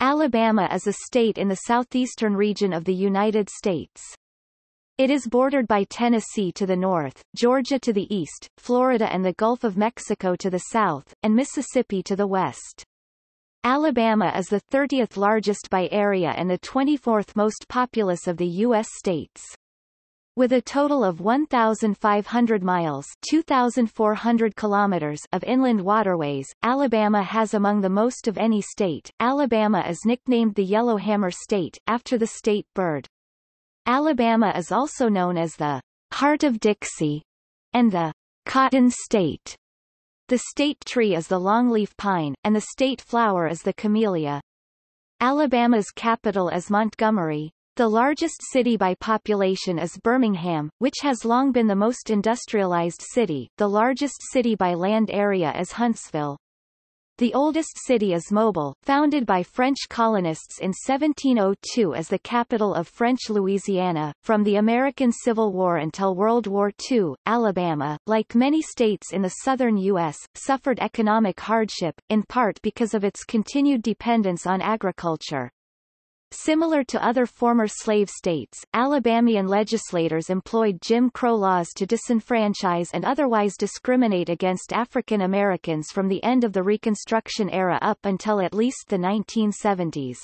Alabama is a state in the southeastern region of the United States. It is bordered by Tennessee to the north, Georgia to the east, Florida and the Gulf of Mexico to the south, and Mississippi to the west. Alabama is the 30th largest by area and the 24th most populous of the U.S. states. With a total of 1,500 miles 2,400 kilometers of inland waterways, Alabama has among the most of any state. Alabama is nicknamed the Yellowhammer State, after the state bird. Alabama is also known as the Heart of Dixie and the Cotton State. The state tree is the longleaf pine, and the state flower is the camellia. Alabama's capital is Montgomery, the largest city by population is Birmingham, which has long been the most industrialized city. The largest city by land area is Huntsville. The oldest city is Mobile, founded by French colonists in 1702 as the capital of French Louisiana. From the American Civil War until World War II, Alabama, like many states in the southern U.S., suffered economic hardship, in part because of its continued dependence on agriculture. Similar to other former slave states, Alabamian legislators employed Jim Crow laws to disenfranchise and otherwise discriminate against African Americans from the end of the Reconstruction era up until at least the 1970s.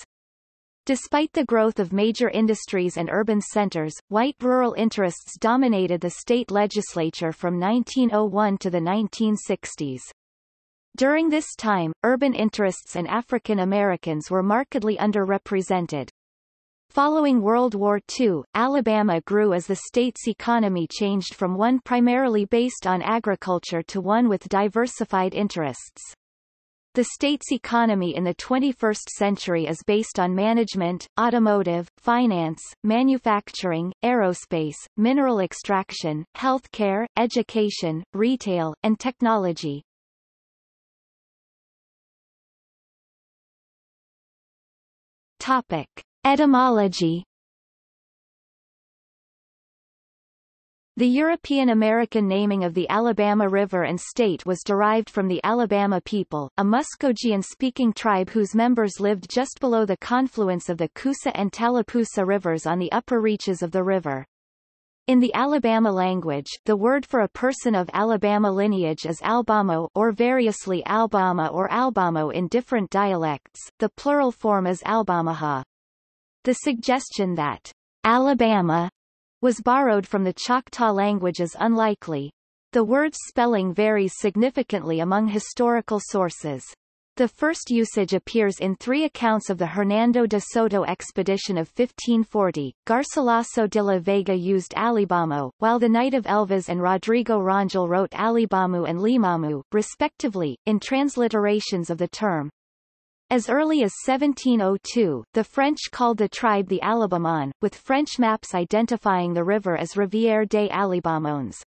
Despite the growth of major industries and urban centers, white rural interests dominated the state legislature from 1901 to the 1960s. During this time, urban interests and African Americans were markedly underrepresented. Following World War II, Alabama grew as the state's economy changed from one primarily based on agriculture to one with diversified interests. The state's economy in the 21st century is based on management, automotive, finance, manufacturing, aerospace, mineral extraction, healthcare, education, retail, and technology. Topic. Etymology The European-American naming of the Alabama River and state was derived from the Alabama people, a Muskogean-speaking tribe whose members lived just below the confluence of the Coosa and Tallapoosa rivers on the upper reaches of the river. In the Alabama language, the word for a person of Alabama lineage is Albamo or variously Albama or Albamo in different dialects. The plural form is Albamaha. The suggestion that Alabama was borrowed from the Choctaw language is unlikely. The word's spelling varies significantly among historical sources. The first usage appears in three accounts of the Hernando de Soto expedition of 1540. Garcilaso de la Vega used Alibamo, while the Knight of Elvas and Rodrigo Rangel wrote Alibamu and Limamu, respectively, in transliterations of the term. As early as 1702, the French called the tribe the Alibamon, with French maps identifying the river as Rivière des Alibamons.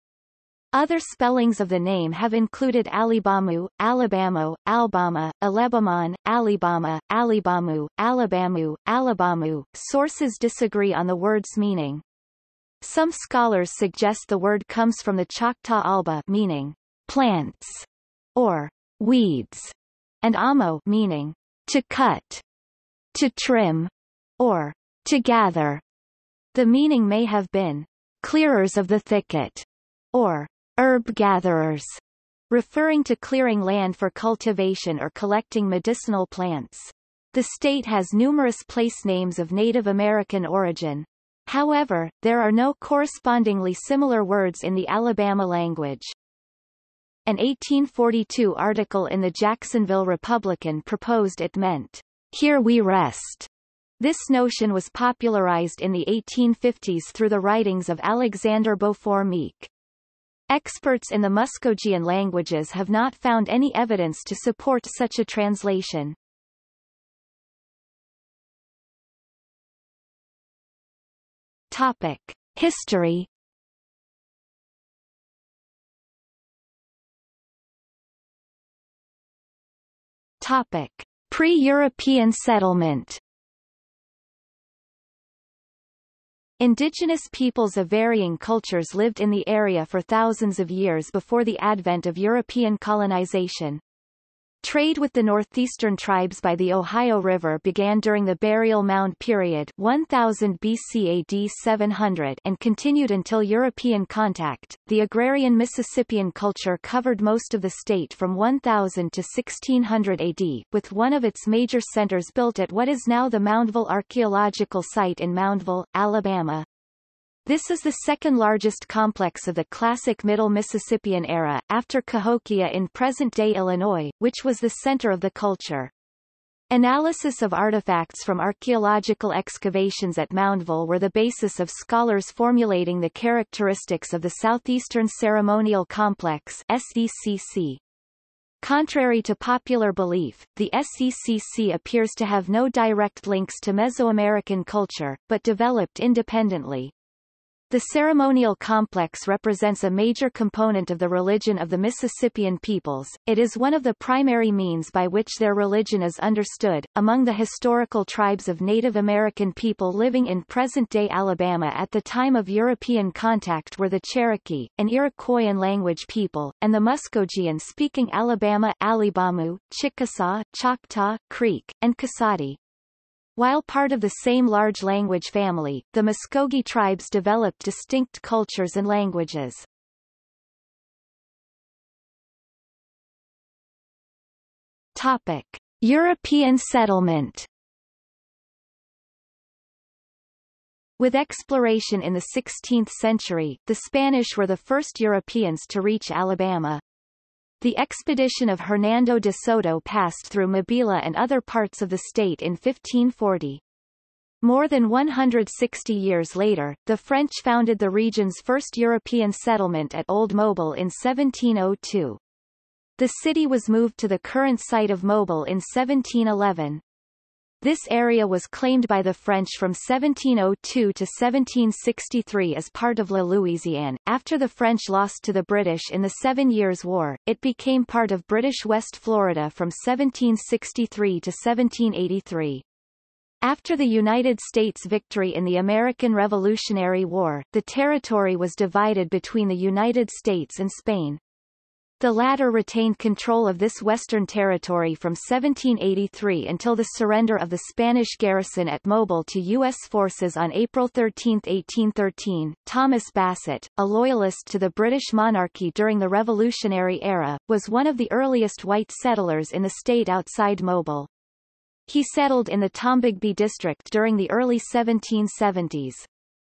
Other spellings of the name have included Alibamu, Alabamo, Albama, Alebamon, Alibama, Alibamou, Alabamu, Allibamou. Sources disagree on the word's meaning. Some scholars suggest the word comes from the Choctaw alba meaning plants or weeds, and amo meaning to cut, to trim, or to gather. The meaning may have been clearers of the thicket, or herb gatherers, referring to clearing land for cultivation or collecting medicinal plants. The state has numerous place names of Native American origin. However, there are no correspondingly similar words in the Alabama language. An 1842 article in the Jacksonville Republican proposed it meant, Here we rest. This notion was popularized in the 1850s through the writings of Alexander Beaufort Meek. Experts in the Muskogean languages have not found any evidence to support such a translation. Topic. History Topic. Pre-European settlement Indigenous peoples of varying cultures lived in the area for thousands of years before the advent of European colonization. Trade with the northeastern tribes by the Ohio River began during the Burial Mound period 1000 BC AD 700 and continued until European contact. The agrarian Mississippian culture covered most of the state from 1000 to 1600 AD, with one of its major centers built at what is now the Moundville Archaeological Site in Moundville, Alabama. This is the second largest complex of the classic Middle Mississippian era, after Cahokia in present-day Illinois, which was the center of the culture. Analysis of artifacts from archaeological excavations at Moundville were the basis of scholars formulating the characteristics of the Southeastern Ceremonial Complex SECC. Contrary to popular belief, the SECC appears to have no direct links to Mesoamerican culture, but developed independently. The ceremonial complex represents a major component of the religion of the Mississippian peoples. It is one of the primary means by which their religion is understood. Among the historical tribes of Native American people living in present-day Alabama at the time of European contact were the Cherokee, an Iroquoian language people, and the Muskogean speaking Alabama Alibamu, Chickasaw, Choctaw, Creek, and Koasati. While part of the same large language family, the Muskogee tribes developed distinct cultures and languages. Topic. European settlement With exploration in the 16th century, the Spanish were the first Europeans to reach Alabama. The expedition of Hernando de Soto passed through Mabila and other parts of the state in 1540. More than 160 years later, the French founded the region's first European settlement at Old Mobile in 1702. The city was moved to the current site of Mobile in 1711. This area was claimed by the French from 1702 to 1763 as part of La Louisiane. After the French lost to the British in the Seven Years' War, it became part of British West Florida from 1763 to 1783. After the United States victory in the American Revolutionary War, the territory was divided between the United States and Spain. The latter retained control of this western territory from 1783 until the surrender of the Spanish garrison at Mobile to U.S. forces on April 13, 1813. Thomas Bassett, a loyalist to the British monarchy during the Revolutionary era, was one of the earliest white settlers in the state outside Mobile. He settled in the Tombigbee district during the early 1770s.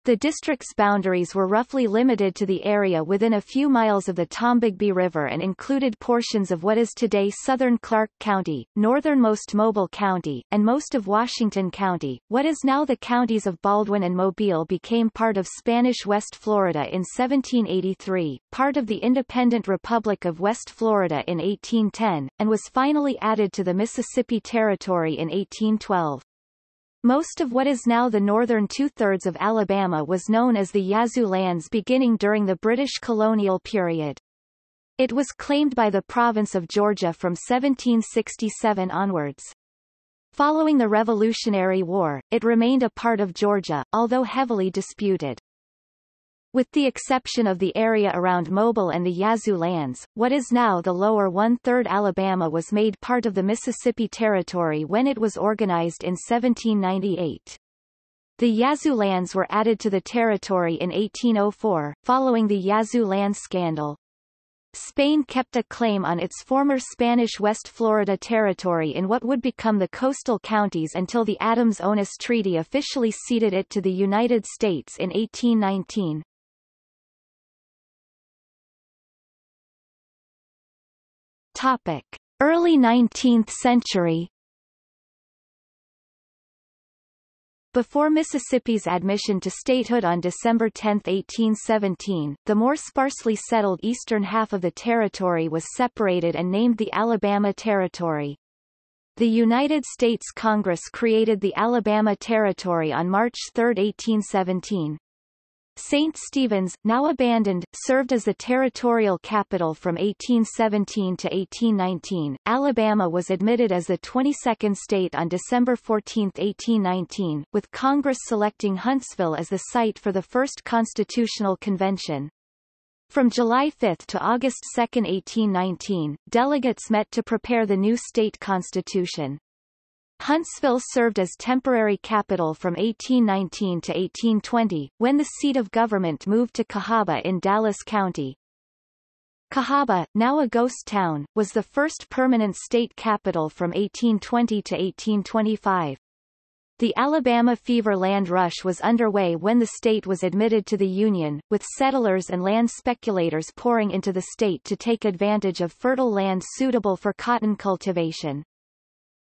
The district's boundaries were roughly limited to the area within a few miles of the Tombigbee River and included portions of what is today southern Clarke County, northernmost Mobile County, and most of Washington County. What is now the counties of Baldwin and Mobile became part of Spanish West Florida in 1783, part of the independent Republic of West Florida in 1810, and was finally added to the Mississippi Territory in 1812. Most of what is now the northern two-thirds of Alabama was known as the Yazoo lands beginning during the British colonial period. It was claimed by the province of Georgia from 1767 onwards. Following the Revolutionary War, it remained a part of Georgia, although heavily disputed. With the exception of the area around Mobile and the Yazoo lands, what is now the lower one-third Alabama was made part of the Mississippi Territory when it was organized in 1798. The Yazoo lands were added to the territory in 1804, following the Yazoo land scandal. Spain kept a claim on its former Spanish West Florida territory in what would become the coastal counties until the Adams-Onis Treaty officially ceded it to the United States in 1819. Topic: Early 19th century. Before Mississippi's admission to statehood on December 10, 1817, the more sparsely settled eastern half of the territory was separated and named the Alabama Territory. The United States Congress created the Alabama Territory on March 3, 1817. St. Stephens, now abandoned, served as the territorial capital from 1817 to 1819. Alabama was admitted as the 22nd state on December 14, 1819, with Congress selecting Huntsville as the site for the first Constitutional Convention. From July 5 to August 2, 1819, delegates met to prepare the new state constitution. Huntsville served as temporary capital from 1819 to 1820, when the seat of government moved to Cahaba in Dallas County. Cahaba, now a ghost town, was the first permanent state capital from 1820 to 1825. The Alabama fever land rush was underway when the state was admitted to the Union, with settlers and land speculators pouring into the state to take advantage of fertile land suitable for cotton cultivation.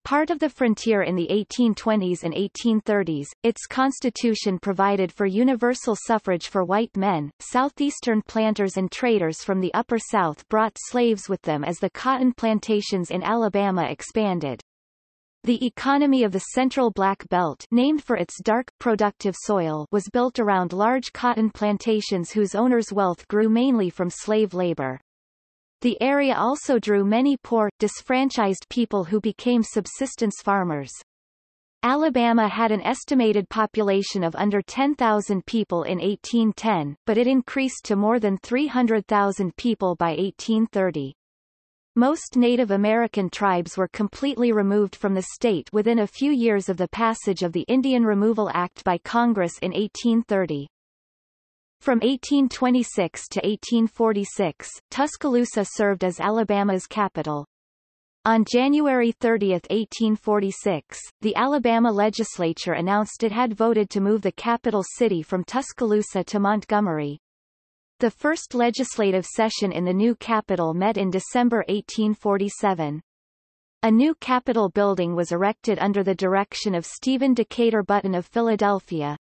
Part of the frontier in the 1820s and 1830s, its constitution provided for universal suffrage for white men. Southeastern planters and traders from the Upper South brought slaves with them as the cotton plantations in Alabama expanded. The economy of the Central Black Belt named for its dark, productive soil was built around large cotton plantations whose owners' wealth grew mainly from slave labor. The area also drew many poor, disfranchised people who became subsistence farmers. Alabama had an estimated population of under 10,000 people in 1810, but it increased to more than 300,000 people by 1830. Most Native American tribes were completely removed from the state within a few years of the passage of the Indian Removal Act by Congress in 1830. From 1826 to 1846, Tuscaloosa served as Alabama's capital. On January 30, 1846, the Alabama legislature announced it had voted to move the capital city from Tuscaloosa to Montgomery. The first legislative session in the new capital met in December 1847. A new Capitol building was erected under the direction of Stephen Decatur Button of Philadelphia,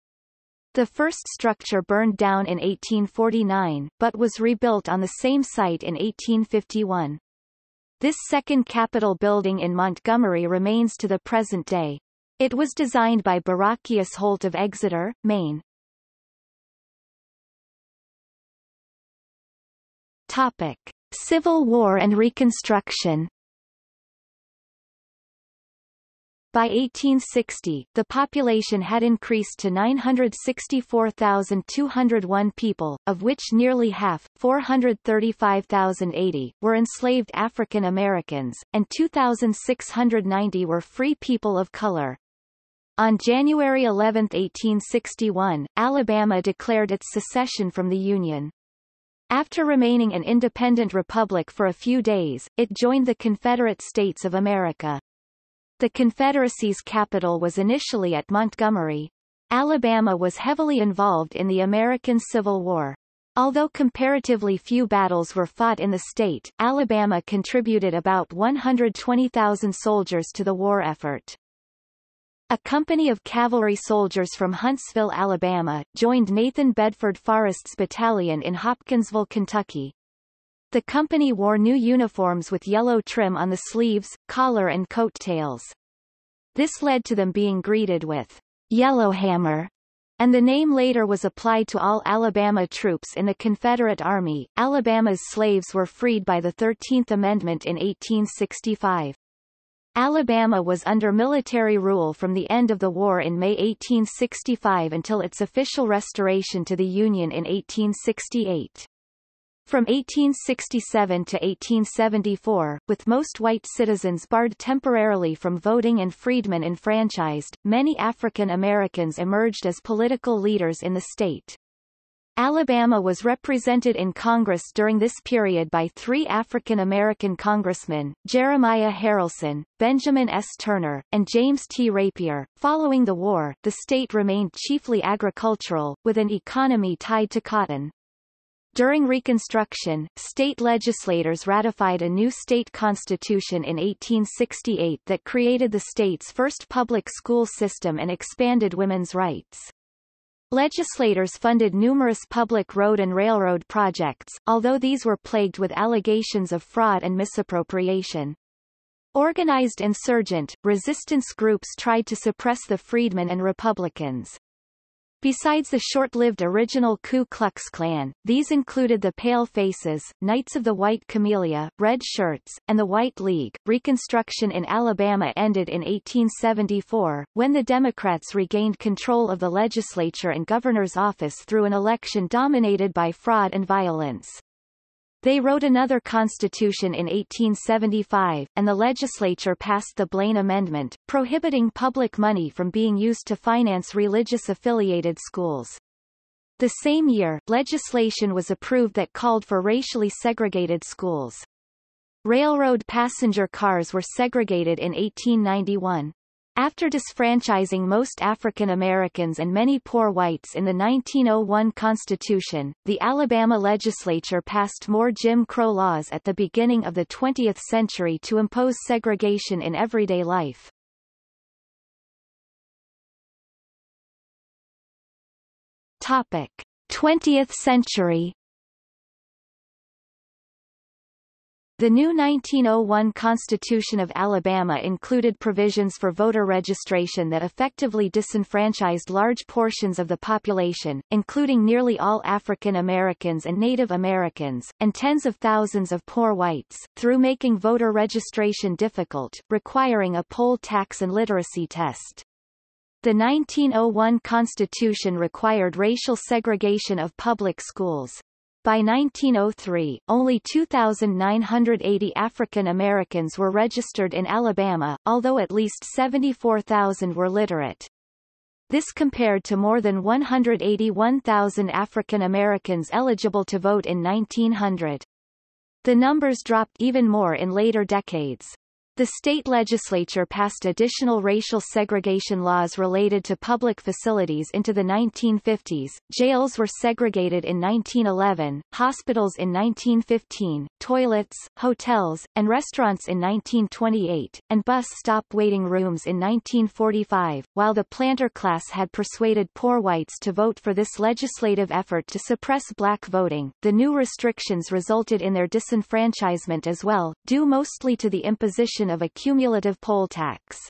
the first structure burned down in 1849, but was rebuilt on the same site in 1851. This second Capitol building in Montgomery remains to the present day. It was designed by Barachias Holt of Exeter, Maine. Topic. Civil War and Reconstruction By 1860, the population had increased to 964,201 people, of which nearly half, 435,080, were enslaved African Americans, and 2,690 were free people of color. On January 11, 1861, Alabama declared its secession from the Union. After remaining an independent republic for a few days, it joined the Confederate States of America. The Confederacy's capital was initially at Montgomery. Alabama was heavily involved in the American Civil War. Although comparatively few battles were fought in the state, Alabama contributed about 120,000 soldiers to the war effort. A company of cavalry soldiers from Huntsville, Alabama, joined Nathan Bedford Forrest's battalion in Hopkinsville, Kentucky. The company wore new uniforms with yellow trim on the sleeves, collar and coat tails. This led to them being greeted with Yellowhammer, and the name later was applied to all Alabama troops in the Confederate Army. Alabama's slaves were freed by the 13th Amendment in 1865. Alabama was under military rule from the end of the war in May 1865 until its official restoration to the Union in 1868. From 1867 to 1874, with most white citizens barred temporarily from voting and freedmen enfranchised, many African Americans emerged as political leaders in the state. Alabama was represented in Congress during this period by three African American congressmen, Jeremiah Haralson, Benjamin S. Turner, and James T. Rapier. Following the war, the state remained chiefly agricultural, with an economy tied to cotton. During Reconstruction, state legislators ratified a new state constitution in 1868 that created the state's first public school system and expanded women's rights. Legislators funded numerous public road and railroad projects, although these were plagued with allegations of fraud and misappropriation. Organized insurgent, resistance groups tried to suppress the freedmen and Republicans. Besides the short-lived original Ku Klux Klan, these included the Pale Faces, Knights of the White Camellia, Red Shirts, and the White League. Reconstruction in Alabama ended in 1874, when the Democrats regained control of the legislature and governor's office through an election dominated by fraud and violence. They wrote another constitution in 1875, and the legislature passed the Blaine Amendment, prohibiting public money from being used to finance religious-affiliated schools. The same year, legislation was approved that called for racially segregated schools. Railroad passenger cars were segregated in 1891. After disfranchising most African Americans and many poor whites in the 1901 Constitution, the Alabama legislature passed more Jim Crow laws at the beginning of the 20th century to impose segregation in everyday life. Topic: 20th century The new 1901 Constitution of Alabama included provisions for voter registration that effectively disenfranchised large portions of the population, including nearly all African Americans and Native Americans, and tens of thousands of poor whites, through making voter registration difficult, requiring a poll tax and literacy test. The 1901 Constitution required racial segregation of public schools. By 1903, only 2,980 African Americans were registered in Alabama, although at least 74,000 were literate. This compared to more than 181,000 African Americans eligible to vote in 1900. The numbers dropped even more in later decades. The state legislature passed additional racial segregation laws related to public facilities into the 1950s. Jails were segregated in 1911, hospitals in 1915, toilets, hotels, and restaurants in 1928, and bus stop waiting rooms in 1945. While the planter class had persuaded poor whites to vote for this legislative effort to suppress black voting, the new restrictions resulted in their disenfranchisement as well, due mostly to the imposition of a cumulative poll tax.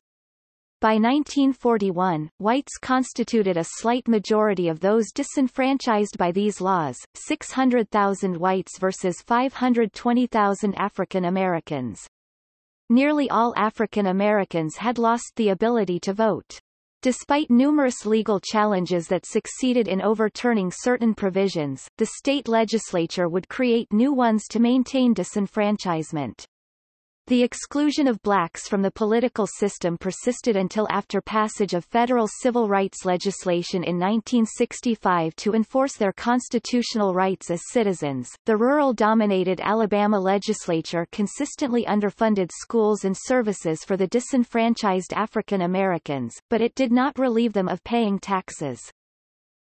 By 1941, whites constituted a slight majority of those disenfranchised by these laws, 600,000 whites versus 520,000 African Americans. Nearly all African Americans had lost the ability to vote. Despite numerous legal challenges that succeeded in overturning certain provisions, the state legislature would create new ones to maintain disenfranchisement. The exclusion of blacks from the political system persisted until after passage of federal civil rights legislation in 1965 to enforce their constitutional rights as citizens. The rural-dominated Alabama legislature consistently underfunded schools and services for the disenfranchised African Americans, but it did not relieve them of paying taxes.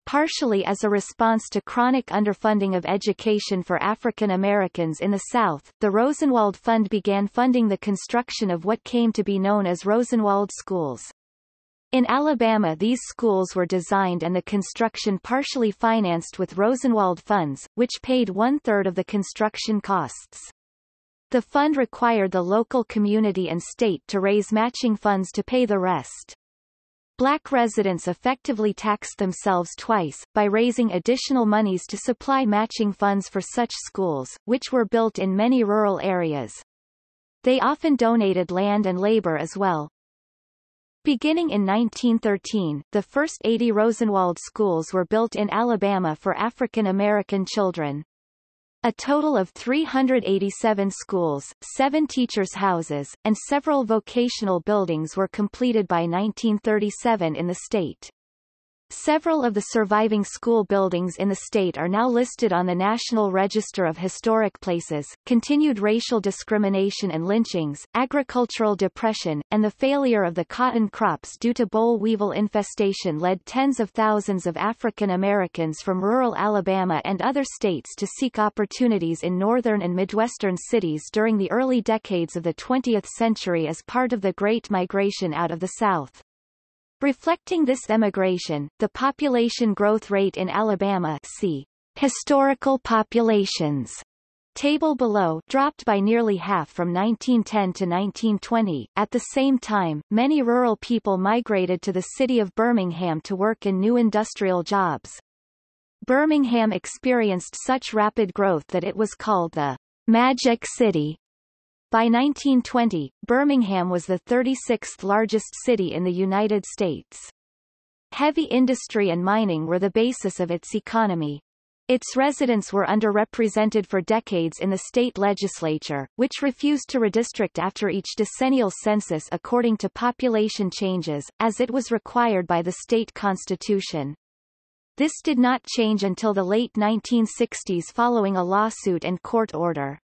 Partially as a response to chronic underfunding of education for African Americans in the South, the Rosenwald Fund began funding the construction of what came to be known as Rosenwald schools. In Alabama these schools were designed and the construction partially financed with Rosenwald funds, which paid one-third of the construction costs. The fund required the local community and state to raise matching funds to pay the rest. Black residents effectively taxed themselves twice, by raising additional monies to supply matching funds for such schools, which were built in many rural areas. They often donated land and labor as well. Beginning in 1913, the first 80 Rosenwald schools were built in Alabama for African American children. A total of 387 schools, seven teachers' houses, and several vocational buildings were completed by 1937 in the state. Several of the surviving school buildings in the state are now listed on the National Register of Historic Places. Continued racial discrimination and lynchings, agricultural depression, and the failure of the cotton crops due to boll weevil infestation led tens of thousands of African Americans from rural Alabama and other states to seek opportunities in northern and midwestern cities during the early decades of the 20th century as part of the Great Migration out of the South. Reflecting this emigration, the population growth rate in Alabama see historical populations table below dropped by nearly half from 1910 to 1920. At the same time, many rural people migrated to the city of Birmingham to work in new industrial jobs. Birmingham experienced such rapid growth that it was called the Magic City by 1920, Birmingham was the 36th largest city in the United States. Heavy industry and mining were the basis of its economy. Its residents were underrepresented for decades in the state legislature, which refused to redistrict after each decennial census according to population changes, as it was required by the state constitution. This did not change until the late 1960s following a lawsuit and court order.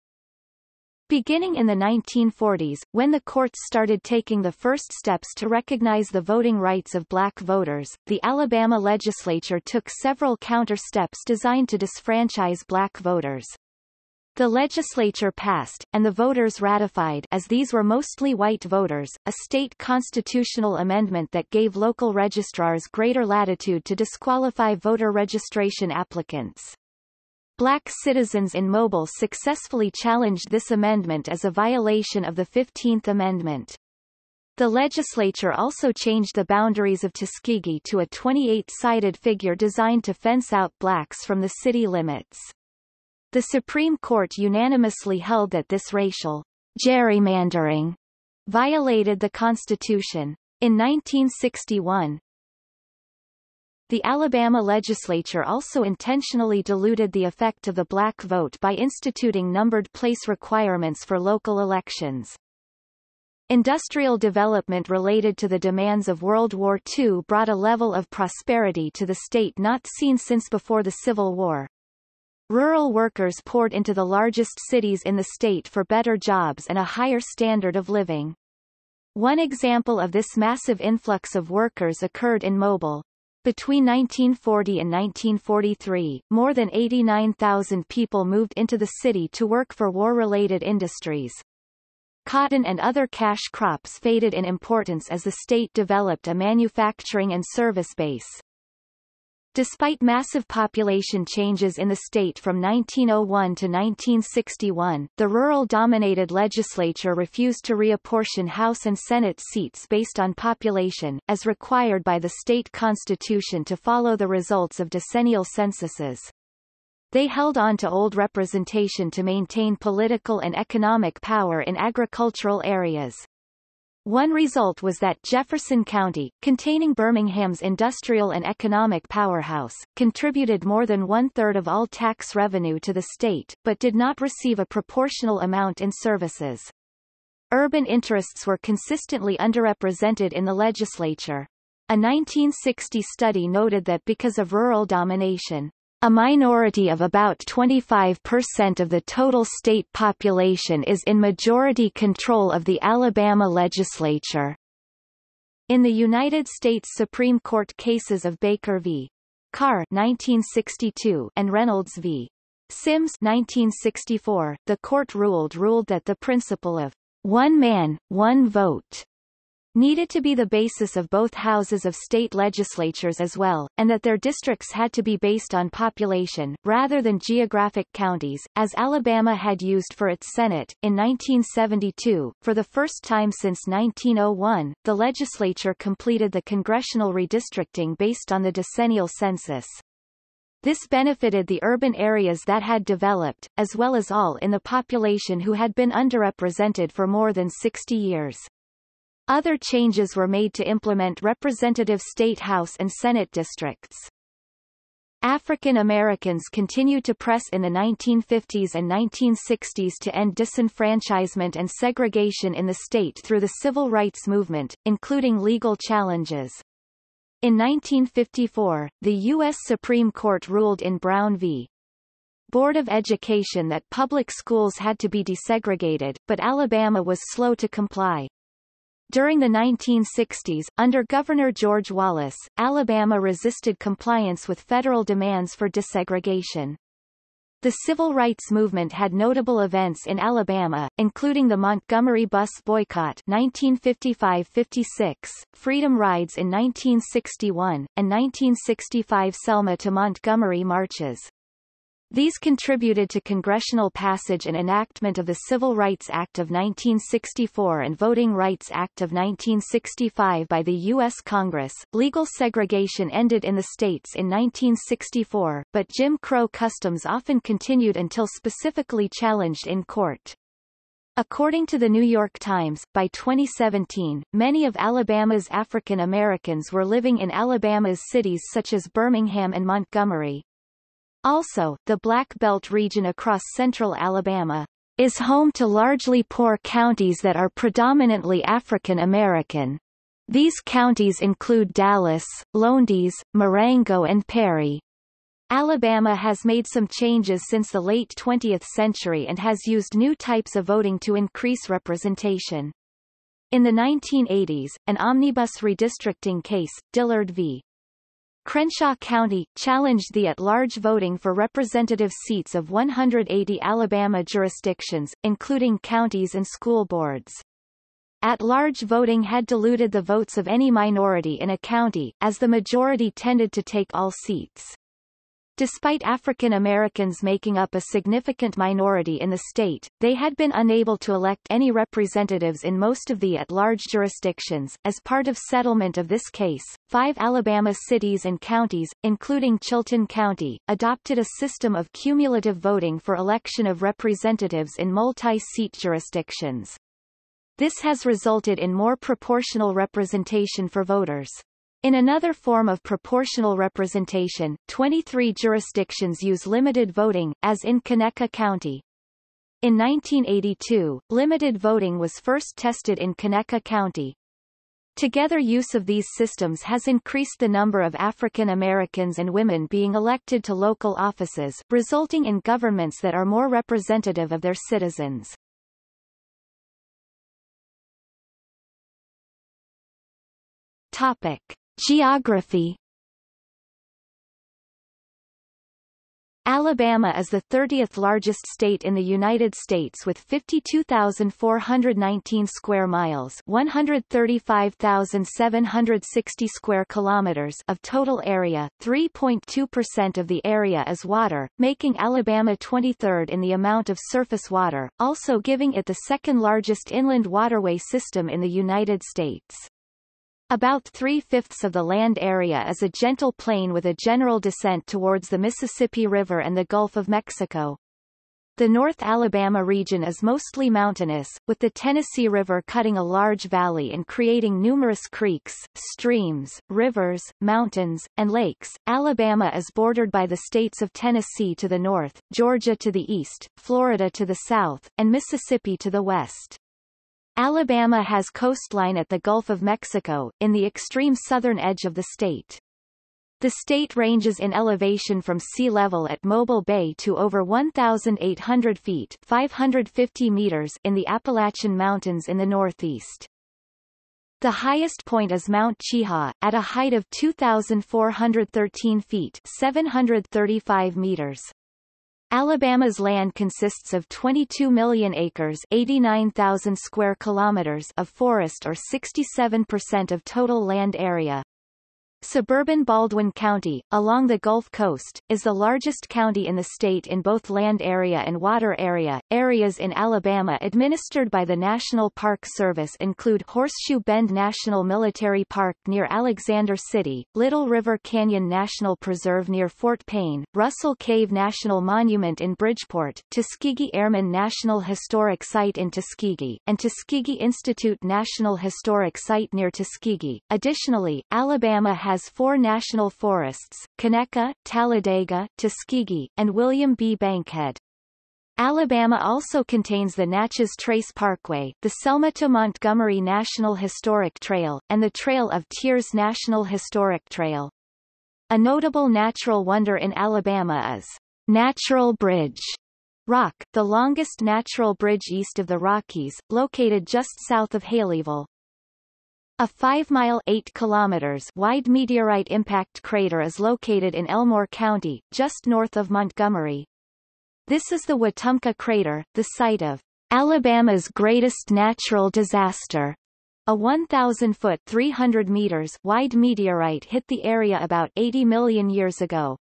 Beginning in the 1940s, when the courts started taking the first steps to recognize the voting rights of black voters, the Alabama legislature took several counter steps designed to disfranchise black voters. The legislature passed, and the voters ratified as these were mostly white voters, a state constitutional amendment that gave local registrars greater latitude to disqualify voter registration applicants. Black citizens in Mobile successfully challenged this amendment as a violation of the 15th Amendment. The legislature also changed the boundaries of Tuskegee to a 28-sided figure designed to fence out blacks from the city limits. The Supreme Court unanimously held that this racial gerrymandering violated the Constitution. In 1961, the Alabama legislature also intentionally diluted the effect of the black vote by instituting numbered place requirements for local elections. Industrial development related to the demands of World War II brought a level of prosperity to the state not seen since before the Civil War. Rural workers poured into the largest cities in the state for better jobs and a higher standard of living. One example of this massive influx of workers occurred in Mobile. Between 1940 and 1943, more than 89,000 people moved into the city to work for war-related industries. Cotton and other cash crops faded in importance as the state developed a manufacturing and service base. Despite massive population changes in the state from 1901 to 1961, the rural-dominated legislature refused to reapportion House and Senate seats based on population, as required by the state constitution to follow the results of decennial censuses. They held on to old representation to maintain political and economic power in agricultural areas. One result was that Jefferson County, containing Birmingham's industrial and economic powerhouse, contributed more than one-third of all tax revenue to the state, but did not receive a proportional amount in services. Urban interests were consistently underrepresented in the legislature. A 1960 study noted that because of rural domination, a minority of about 25% of the total state population is in majority control of the Alabama legislature. In the United States Supreme Court cases of Baker v. Carr 1962 and Reynolds v. Sims 1964, the court ruled ruled that the principle of one man, one vote needed to be the basis of both houses of state legislatures as well, and that their districts had to be based on population, rather than geographic counties, as Alabama had used for its Senate. In 1972, for the first time since 1901, the legislature completed the congressional redistricting based on the decennial census. This benefited the urban areas that had developed, as well as all in the population who had been underrepresented for more than 60 years. Other changes were made to implement representative state House and Senate districts. African Americans continued to press in the 1950s and 1960s to end disenfranchisement and segregation in the state through the civil rights movement, including legal challenges. In 1954, the U.S. Supreme Court ruled in Brown v. Board of Education that public schools had to be desegregated, but Alabama was slow to comply. During the 1960s, under Governor George Wallace, Alabama resisted compliance with federal demands for desegregation. The civil rights movement had notable events in Alabama, including the Montgomery bus boycott 1955-56, Freedom Rides in 1961, and 1965 Selma to Montgomery marches. These contributed to congressional passage and enactment of the Civil Rights Act of 1964 and Voting Rights Act of 1965 by the U.S. Congress. Legal segregation ended in the states in 1964, but Jim Crow customs often continued until specifically challenged in court. According to the New York Times, by 2017, many of Alabama's African Americans were living in Alabama's cities such as Birmingham and Montgomery, Also, the Black Belt region across central Alabama is home to largely poor counties that are predominantly African American. These counties include Dallas, Lowndes, Marengo and Perry. Alabama has made some changes since the late 20th century and has used new types of voting to increase representation. In the 1980s, an omnibus redistricting case, Dillard v. Crenshaw County, challenged the at-large voting for representative seats of 180 Alabama jurisdictions, including counties and school boards. At-large voting had diluted the votes of any minority in a county, as the majority tended to take all seats. Despite African Americans making up a significant minority in the state, they had been unable to elect any representatives in most of the at-large jurisdictions. As part of settlement of this case, five Alabama cities and counties, including Chilton County, adopted a system of cumulative voting for election of representatives in multi-seat jurisdictions. This has resulted in more proportional representation for voters. In another form of proportional representation, 23 jurisdictions use limited voting, as in Conecuh County. In 1982, limited voting was first tested in Conecuh County. Together use of these systems has increased the number of African Americans and women being elected to local offices, resulting in governments that are more representative of their citizens. Topic. Geography Alabama is the 30th largest state in the United States with 52,419 square miles 135,760 square kilometers of total area. 3.2% of the area is water, making Alabama 23rd in the amount of surface water, also giving it the second largest inland waterway system in the United States. About three-fifths of the land area is a gentle plain with a general descent towards the Mississippi River and the Gulf of Mexico. The North Alabama region is mostly mountainous, with the Tennessee River cutting a large valley and creating numerous creeks, streams, rivers, mountains, and lakes. Alabama is bordered by the states of Tennessee to the north, Georgia to the east, Florida to the south, and Mississippi to the west. Alabama has coastline at the Gulf of Mexico, in the extreme southern edge of the state. The state ranges in elevation from sea level at Mobile Bay to over 1,800 feet 550 meters in the Appalachian Mountains in the northeast. The highest point is Mount Cheaha, at a height of 2,413 feet 735 meters. Alabama's land consists of 22 million acres 89,000 square kilometers of forest or 67% of total land area. Suburban Baldwin County, along the Gulf Coast, is the largest county in the state in both land area and water area. Areas in Alabama administered by the National Park Service include Horseshoe Bend National Military Park near Alexander City, Little River Canyon National Preserve near Fort Payne, Russell Cave National Monument in Bridgeport, Tuskegee Airmen National Historic Site in Tuskegee, and Tuskegee Institute National Historic Site near Tuskegee. Additionally, Alabama has four national forests, Conecuh, Talladega, Tuskegee, and William B. Bankhead. Alabama also contains the Natchez Trace Parkway, the Selma to Montgomery National Historic Trail, and the Trail of Tears National Historic Trail. A notable natural wonder in Alabama is Natural Bridge Rock, the longest natural bridge east of the Rockies, located just south of Haleyville. A 5-mile (8 kilometers) wide meteorite impact crater is located in Elmore County, just north of Montgomery. This is the Wetumpka crater, the site of Alabama's greatest natural disaster. A 1,000-foot 300 meters wide meteorite hit the area about 80 million years ago.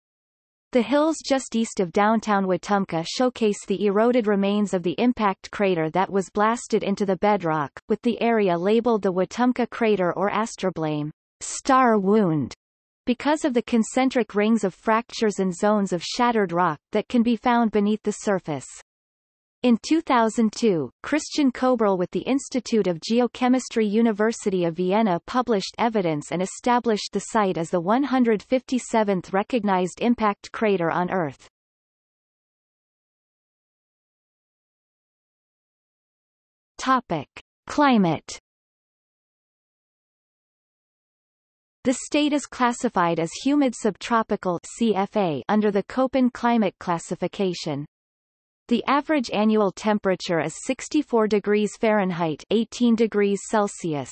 The hills just east of downtown Wetumpka showcase the eroded remains of the impact crater that was blasted into the bedrock, with the area labeled the Wetumpka crater or astrobleme star wound, because of the concentric rings of fractures and zones of shattered rock that can be found beneath the surface. In 2002, Christian Koeberl with the Institute of Geochemistry University of Vienna published evidence and established the site as the 157th recognized impact crater on Earth. Topic. Climate The state is classified as humid subtropical CFA under the Köppen climate classification. The average annual temperature is 64 degrees Fahrenheit 18 degrees Celsius.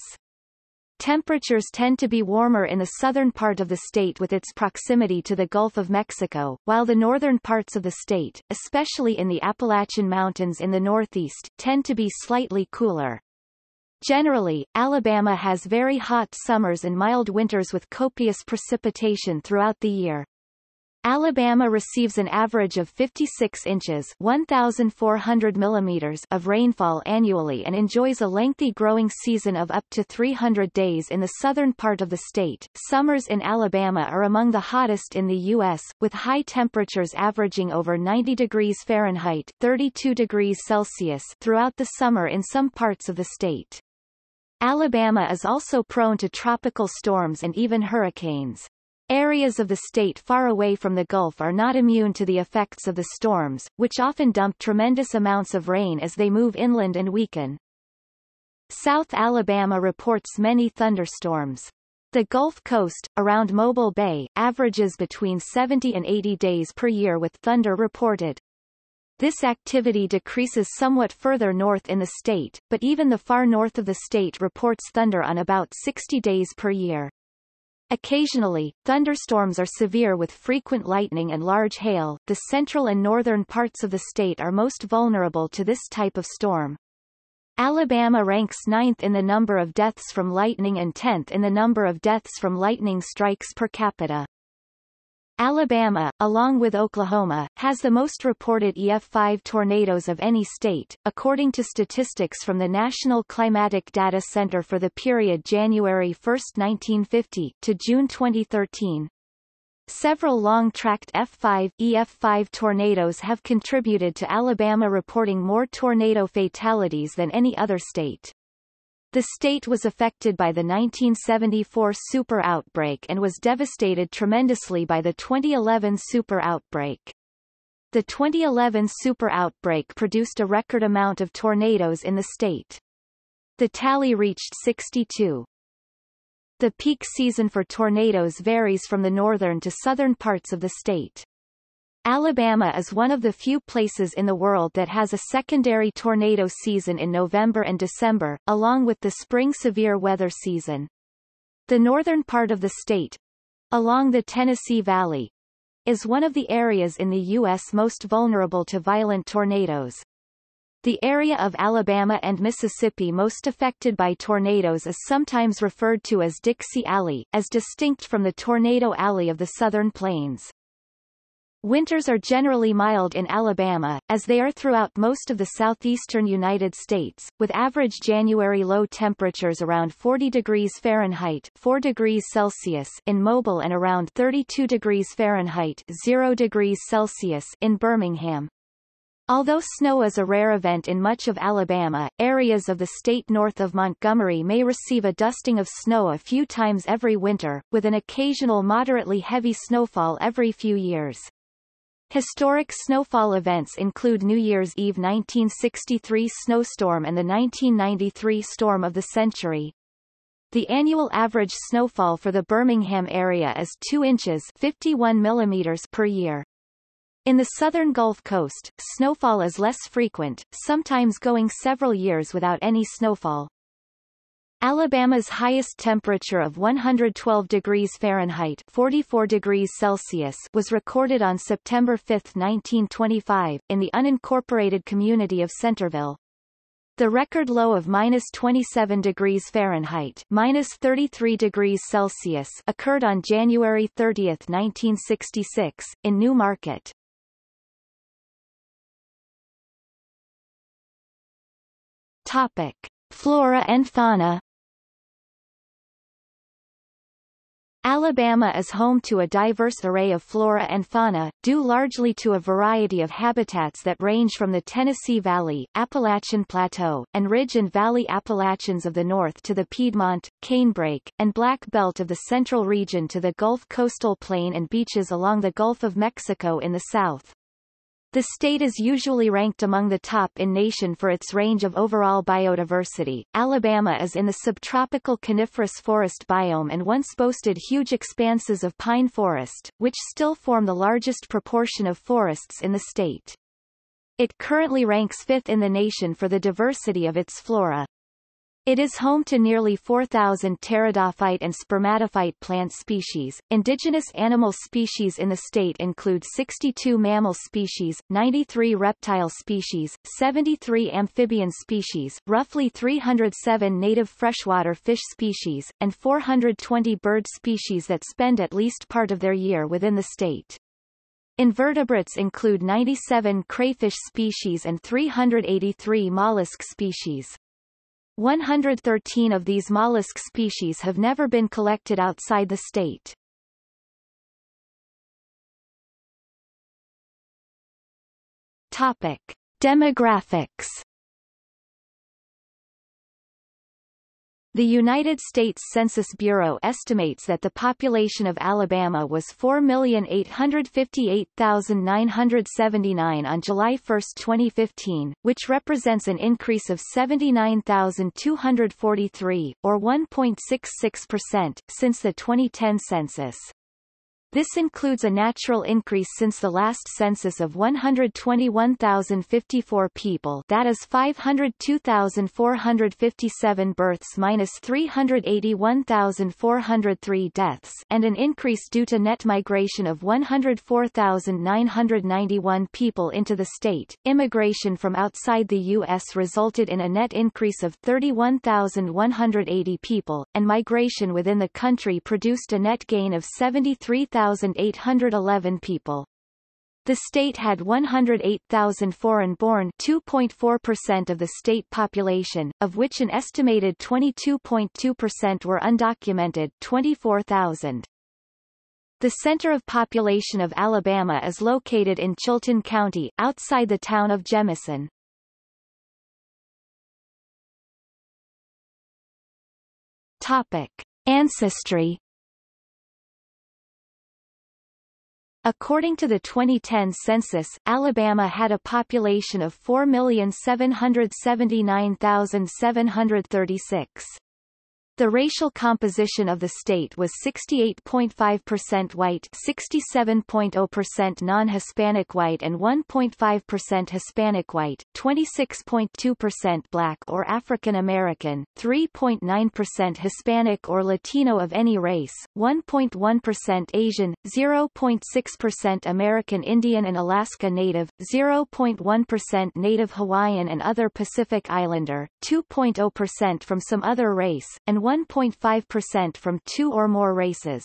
Temperatures tend to be warmer in the southern part of the state with its proximity to the Gulf of Mexico, while the northern parts of the state, especially in the Appalachian Mountains in the northeast, tend to be slightly cooler. Generally, Alabama has very hot summers and mild winters with copious precipitation throughout the year. Alabama receives an average of 56 inches 1,400 millimeters of rainfall annually and enjoys a lengthy growing season of up to 300 days in the southern part of the state. Summers in Alabama are among the hottest in the U.S., with high temperatures averaging over 90 degrees Fahrenheit 32 degrees Celsius throughout the summer in some parts of the state. Alabama is also prone to tropical storms and even hurricanes. Areas of the state far away from the Gulf are not immune to the effects of the storms, which often dump tremendous amounts of rain as they move inland and weaken. South Alabama reports many thunderstorms. The Gulf Coast, around Mobile Bay, averages between 70 and 80 days per year with thunder reported. This activity decreases somewhat further north in the state, but even the far north of the state reports thunder on about 60 days per year. Occasionally, thunderstorms are severe with frequent lightning and large hail. The central and northern parts of the state are most vulnerable to this type of storm. Alabama ranks ninth in the number of deaths from lightning and 10th in the number of deaths from lightning strikes per capita. Alabama, along with Oklahoma, has the most reported EF5 tornadoes of any state, according to statistics from the National Climatic Data Center for the period January 1, 1950, to June 2013. Several long-tracked F5, EF5 tornadoes have contributed to Alabama reporting more tornado fatalities than any other state. The state was affected by the 1974 super outbreak and was devastated tremendously by the 2011 super outbreak. The 2011 super outbreak produced a record amount of tornadoes in the state. The tally reached 62. The peak season for tornadoes varies from the northern to southern parts of the state. Alabama is one of the few places in the world that has a secondary tornado season in November and December, along with the spring severe weather season. The northern part of the state, along the Tennessee Valley, is one of the areas in the U.S. most vulnerable to violent tornadoes. The area of Alabama and Mississippi most affected by tornadoes is sometimes referred to as Dixie Alley, as distinct from the Tornado Alley of the Southern Plains. Winters are generally mild in Alabama, as they are throughout most of the southeastern United States, with average January low temperatures around 40 degrees Fahrenheit 4 degrees Celsius in Mobile and around 32 degrees Fahrenheit 0 degrees Celsius in Birmingham. Although snow is a rare event in much of Alabama, areas of the state north of Montgomery may receive a dusting of snow a few times every winter, with an occasional moderately heavy snowfall every few years. Historic snowfall events include New Year's Eve 1963 snowstorm and the 1993 storm of the century. The annual average snowfall for the Birmingham area is 2 inches 51 millimeters per year. In the southern Gulf Coast, snowfall is less frequent, sometimes going several years without any snowfall. Alabama's highest temperature of 112 degrees Fahrenheit 44 degrees Celsius was recorded on September 5, 1925, in the unincorporated community of Centerville. The record low of minus 27 degrees Fahrenheit minus 33 degrees Celsius occurred on January 30, 1966, in New Market. Topic. Flora and fauna Alabama is home to a diverse array of flora and fauna, due largely to a variety of habitats that range from the Tennessee Valley, Appalachian Plateau, and Ridge and Valley Appalachians of the north to the Piedmont, Canebrake, and Black Belt of the central region to the Gulf coastal plain and beaches along the Gulf of Mexico in the south. The state is usually ranked among the top in nation for its range of overall biodiversity. Alabama is in the subtropical coniferous forest biome and once boasted huge expanses of pine forest, which still form the largest proportion of forests in the state. It currently ranks fifth in the nation for the diversity of its flora. It is home to nearly 4,000 pteridophyte and spermatophyte plant species. Indigenous animal species in the state include 62 mammal species, 93 reptile species, 73 amphibian species, roughly 307 native freshwater fish species, and 420 bird species that spend at least part of their year within the state. Invertebrates include 97 crayfish species and 383 mollusk species. 113 of these mollusk species have never been collected outside the state. Topic. Demographics The United States Census Bureau estimates that the population of Alabama was 4,858,979 on July 1, 2015, which represents an increase of 79,243, or 1.66%, since the 2010 census. This includes a natural increase since the last census of 121,054 people that is 502,457 births minus 381,403 deaths and an increase due to net migration of 104,991 people into the state. Immigration from outside the U.S. resulted in a net increase of 31,180 people, and migration within the country produced a net gain of 73,000 1,811 people. The state had 108,000 foreign-born 2.4% of the state population, of which an estimated 22.2% were undocumented 24,000. The center of population of Alabama is located in Chilton County, outside the town of Jemison. Topic. Ancestry According to the 2010 census, Alabama had a population of 4,779,736. The racial composition of the state was 68.5% white 67.0% non-Hispanic white and 1.5% Hispanic white, 26.2% black or African American, 3.9% Hispanic or Latino of any race, 1.1% Asian, 0.6% American Indian and Alaska Native, 0.1% Native Hawaiian and other Pacific Islander, 2.0% from some other race, and 1.5% from two or more races.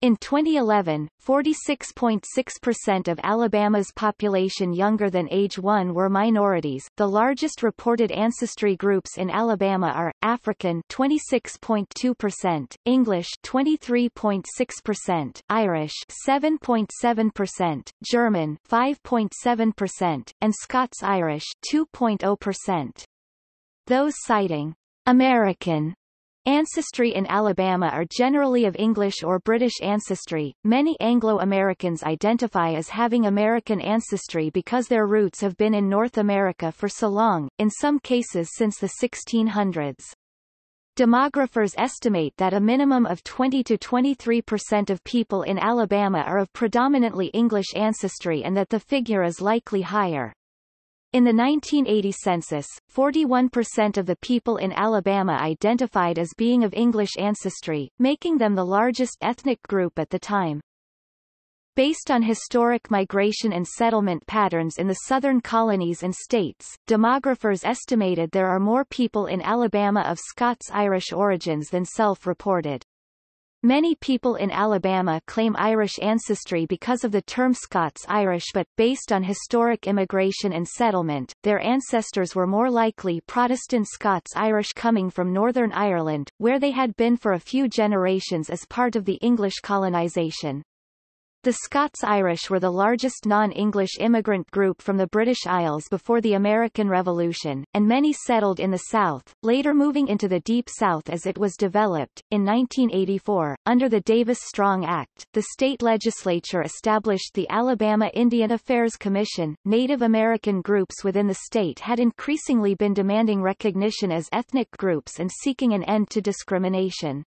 In 2011, 46.6% of Alabama's population younger than age 1 were minorities. The largest reported ancestry groups in Alabama are African 26.2%, English 23.6%, Irish 7.7%, German 5.7%, and Scots-Irish 2.0%. Those citing American Ancestry in Alabama are generally of English or British ancestry. Many Anglo-Americans identify as having American ancestry because their roots have been in North America for so long, in some cases since the 1600s. Demographers estimate that a minimum of 20 to 23 percent of people in Alabama are of predominantly English ancestry and that the figure is likely higher. In the 1980 census, 41% of the people in Alabama identified as being of English ancestry, making them the largest ethnic group at the time. Based on historic migration and settlement patterns in the southern colonies and states, demographers estimated there are more people in Alabama of Scots-Irish origins than self-reported. Many people in Alabama claim Irish ancestry because of the term Scots-Irish but, based on historic immigration and settlement, their ancestors were more likely Protestant Scots-Irish coming from Northern Ireland, where they had been for a few generations as part of the English colonization. The Scots-Irish were the largest non-English immigrant group from the British Isles before the American Revolution, and many settled in the South, later moving into the Deep South as it was developed. In 1984, under the Davis-Strong Act, the state legislature established the Alabama Indian Affairs Commission. Native American groups within the state had increasingly been demanding recognition as ethnic groups and seeking an end to discrimination.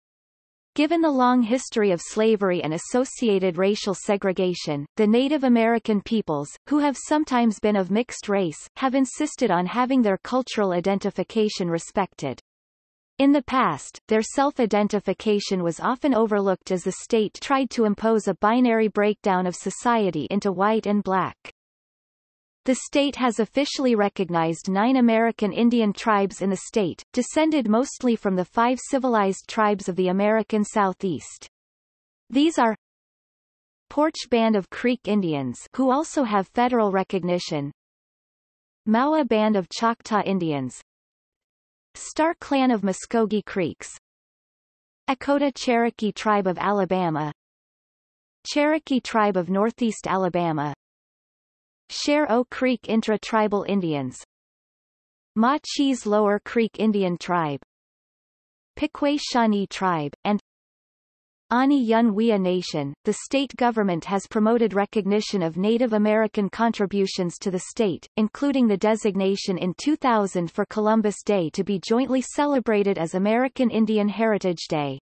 Given the long history of slavery and associated racial segregation, the Native American peoples, who have sometimes been of mixed race, have insisted on having their cultural identification respected. In the past, their self-identification was often overlooked as the state tried to impose a binary breakdown of society into white and black. The state has officially recognized nine American Indian tribes in the state, descended mostly from the five civilized tribes of the American Southeast. These are Poarch Band of Creek Indians who also have federal recognition. MOWA Band of Choctaw Indians. Star Clan of Muskogee Creeks. Echota Cherokee Tribe of Alabama. Cherokee Tribe of Northeast Alabama Cher-O-Creek Intra-Tribal Indians Ma-Chis Lower Creek Indian Tribe Piqua Shawnee Tribe, and Ani-Yun-Wiya Nation. The state government has promoted recognition of Native American contributions to the state, including the designation in 2000 for Columbus Day to be jointly celebrated as American Indian Heritage Day.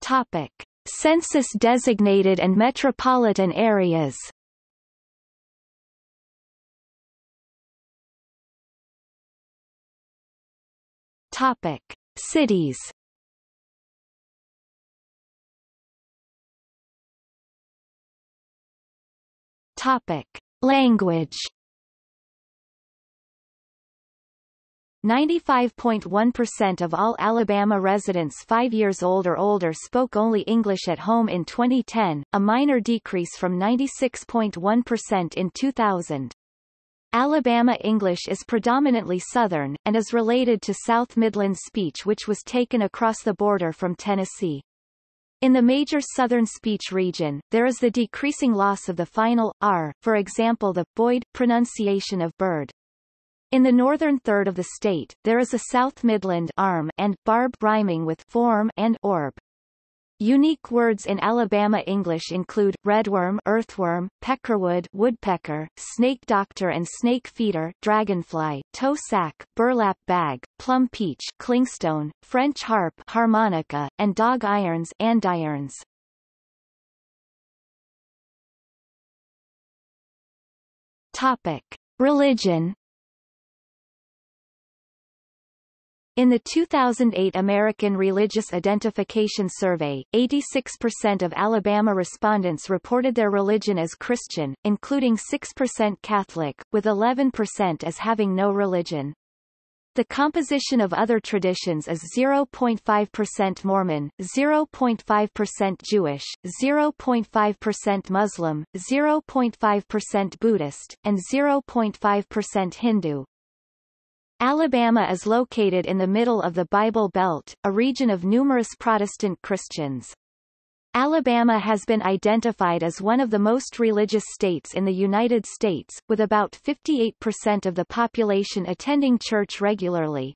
Topic. Census-designated and metropolitan areas Topic. Cities Topic. Language 95.1% of all Alabama residents 5 years old or older spoke only English at home in 2010, a minor decrease from 96.1% in 2000. Alabama English is predominantly Southern, and is related to South Midland speech which was taken across the border from Tennessee. In the major Southern speech region, there is the decreasing loss of the final, r, for example the Boyd pronunciation of bird. In the northern third of the state, there is a South Midland arm and barb rhyming with form and orb. Unique words in Alabama English include, redworm earthworm, peckerwood woodpecker, snake doctor and snake feeder dragonfly, toe sack burlap bag, plum peach clingstone, French harp harmonica, and dog irons andirons. Topic. Religion In the 2008 American Religious Identification Survey, 86% of Alabama respondents reported their religion as Christian, including 6% Catholic, with 11% as having no religion. The composition of other traditions is 0.5% Mormon, 0.5% Jewish, 0.5% Muslim, 0.5% Buddhist, and 0.5% Hindu. Alabama is located in the middle of the Bible Belt, a region of numerous Protestant Christians. Alabama has been identified as one of the most religious states in the United States, with about 58% of the population attending church regularly.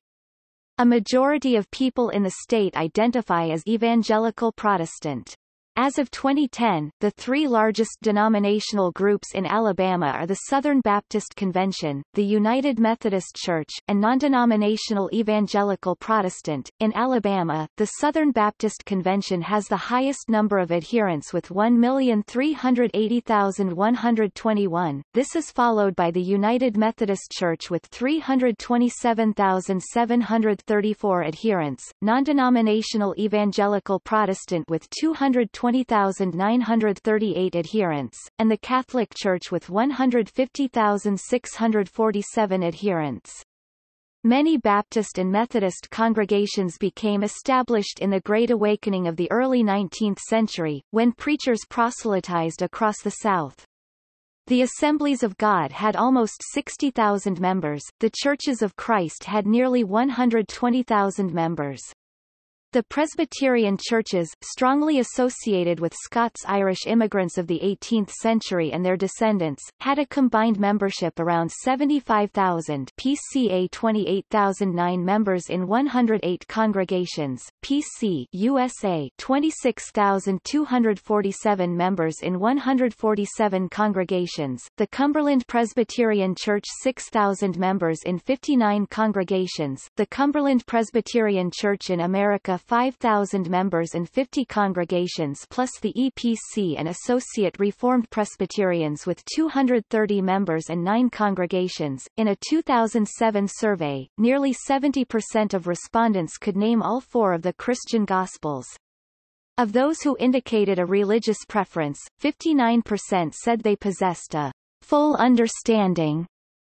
A majority of people in the state identify as evangelical Protestant. As of 2010, the three largest denominational groups in Alabama are the Southern Baptist Convention, the United Methodist Church, and non-denominational Evangelical Protestant. In Alabama, the Southern Baptist Convention has the highest number of adherents with 1,380,121. This is followed by the United Methodist Church with 327,734 adherents, non-denominational Evangelical Protestant with 220 20,938 adherents, and the Catholic Church with 150,647 adherents. Many Baptist and Methodist congregations became established in the Great Awakening of the early 19th century, when preachers proselytized across the South. The Assemblies of God had almost 60,000 members, the Churches of Christ had nearly 120,000 members. The Presbyterian churches, strongly associated with Scots-Irish immigrants of the 18th century and their descendants, had a combined membership around 75,000 PCA 28,009 members in 108 congregations, PC USA 26,247 members in 147 congregations, the Cumberland Presbyterian Church 6,000 members in 59 congregations, the Cumberland Presbyterian Church in America 5,000 members and 50 congregations plus the EPC and Associate Reformed Presbyterians with 230 members and 9 congregations. In a 2007 survey, nearly 70% of respondents could name all four of the Christian Gospels. Of those who indicated a religious preference, 59% said they possessed a full understanding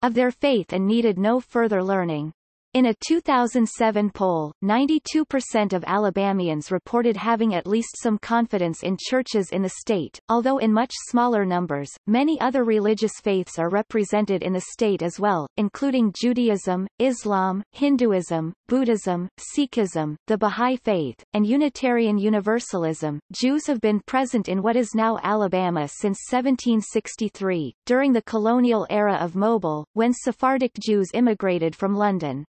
of their faith and needed no further learning. In a 2007 poll, 92% of Alabamians reported having at least some confidence in churches in the state, although in much smaller numbers. Many other religious faiths are represented in the state as well, including Judaism, Islam, Hinduism, Buddhism, Sikhism, the Baha'i Faith, and Unitarian Universalism. Jews have been present in what is now Alabama since 1763, during the colonial era of Mobile, when Sephardic Jews immigrated from London.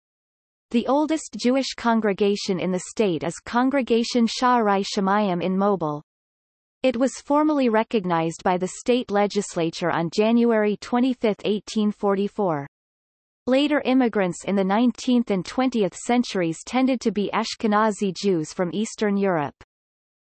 The oldest Jewish congregation in the state is Congregation Sha'arai Shemayim in Mobile. It was formally recognized by the state legislature on January 25, 1844. Later immigrants in the 19th and 20th centuries tended to be Ashkenazi Jews from Eastern Europe.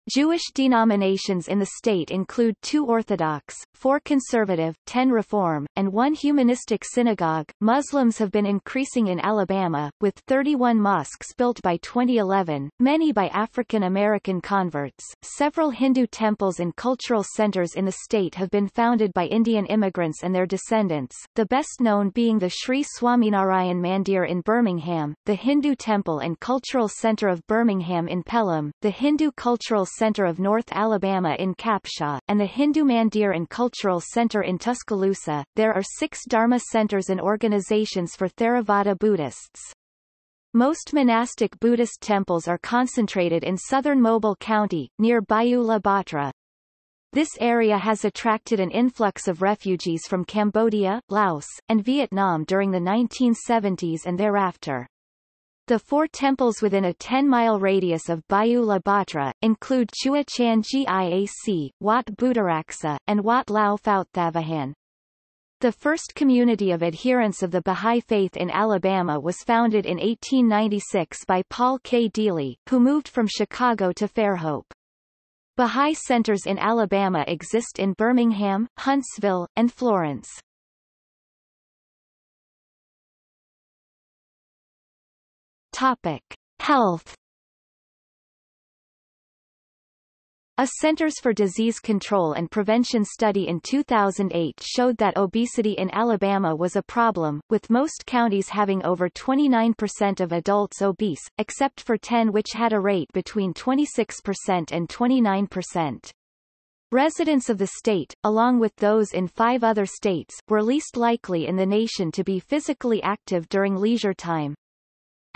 Jewish denominations in the state include two Orthodox, four Conservative, ten Reform, and one Humanistic synagogue. Muslims have been increasing in Alabama, with 31 mosques built by 2011, many by African American converts. Several Hindu temples and cultural centers in the state have been founded by Indian immigrants and their descendants, the best known being the Sri Swaminarayan Mandir in Birmingham, the Hindu Temple and Cultural Center of Birmingham in Pelham, the Hindu Cultural Center of North Alabama in Capshaw, and the Hindu Mandir and Cultural Center in Tuscaloosa. There are six Dharma centers and organizations for Theravada Buddhists. Most monastic Buddhist temples are concentrated in southern Mobile County, near Bayou La Batre. This area has attracted an influx of refugees from Cambodia, Laos, and Vietnam during the 1970s and thereafter. The four temples within a 10-mile radius of Bayou La Batre, include Chua Chan Giac, Wat Buddharaksa, and Wat Lao Phaut Thavahan. The first community of adherents of the Baha'i Faith in Alabama was founded in 1896 by Paul K. Dealy, who moved from Chicago to Fairhope. Baha'i centers in Alabama exist in Birmingham, Huntsville, and Florence. Topic. Health A Centers for Disease Control and Prevention study in 2008 showed that obesity in Alabama was a problem, with most counties having over 29% of adults obese, except for 10 which had a rate between 26% and 29%. Residents of the state, along with those in five other states, were least likely in the nation to be physically active during leisure time.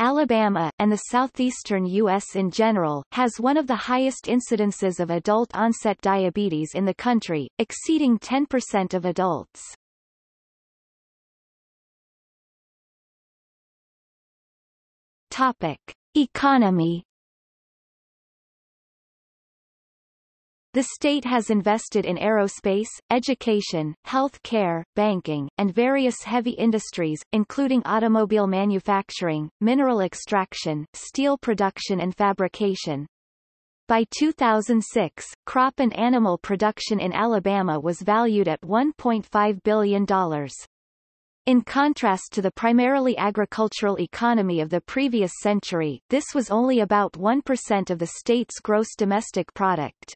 Alabama, and the southeastern U.S. in general, has one of the highest incidences of adult-onset diabetes in the country, exceeding 10% of adults. Topic. Economy The state has invested in aerospace, education, health care, banking, and various heavy industries, including automobile manufacturing, mineral extraction, steel production and fabrication. By 2006, crop and animal production in Alabama was valued at $1.5 billion. In contrast to the primarily agricultural economy of the previous century, this was only about 1% of the state's gross domestic product.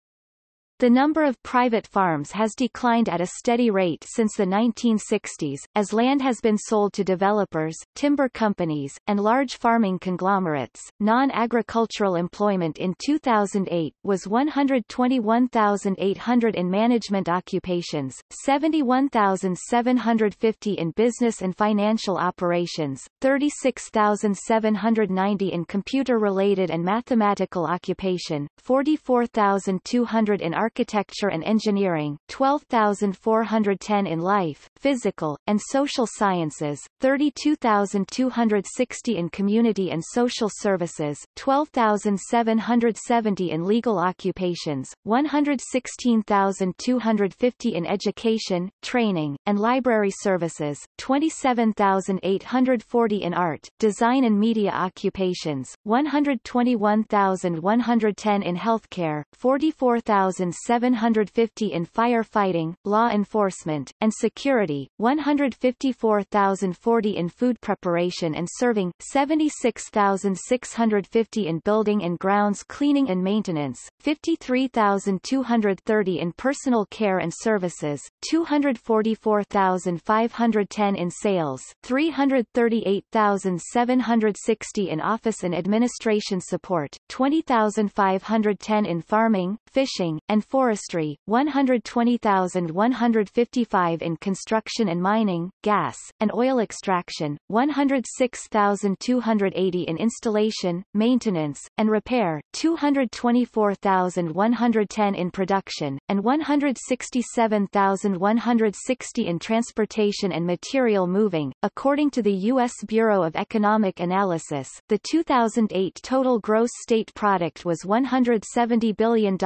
The number of private farms has declined at a steady rate since the 1960s, as land has been sold to developers, timber companies, and large farming conglomerates. Non-agricultural employment in 2008 was 121,800 in management occupations, 71,750 in business and financial operations, 36,790 in computer-related and mathematical occupation, 44,200 in architecture and engineering, 12,410 in life, physical, and social sciences, 32,260 in community and social services, 12,770 in legal occupations, 116,250 in education, training, and library services, 27,840 in art, design and media occupations, 121,110 in healthcare, 44,000 750 in firefighting, law enforcement, and security, 154,040 in food preparation and serving, 76,650 in building and grounds cleaning and maintenance, 53,230 in personal care and services, 244,510 in sales, 338,760 in office and administration support, 20,510 in farming, fishing, and forestry, 120,155 in construction and mining, gas, and oil extraction, 106,280 in installation, maintenance, and repair, 224,110 in production, and 167,160 in transportation and material moving. According to the U.S. Bureau of Economic Analysis, the 2008 total gross state product was $170 billion,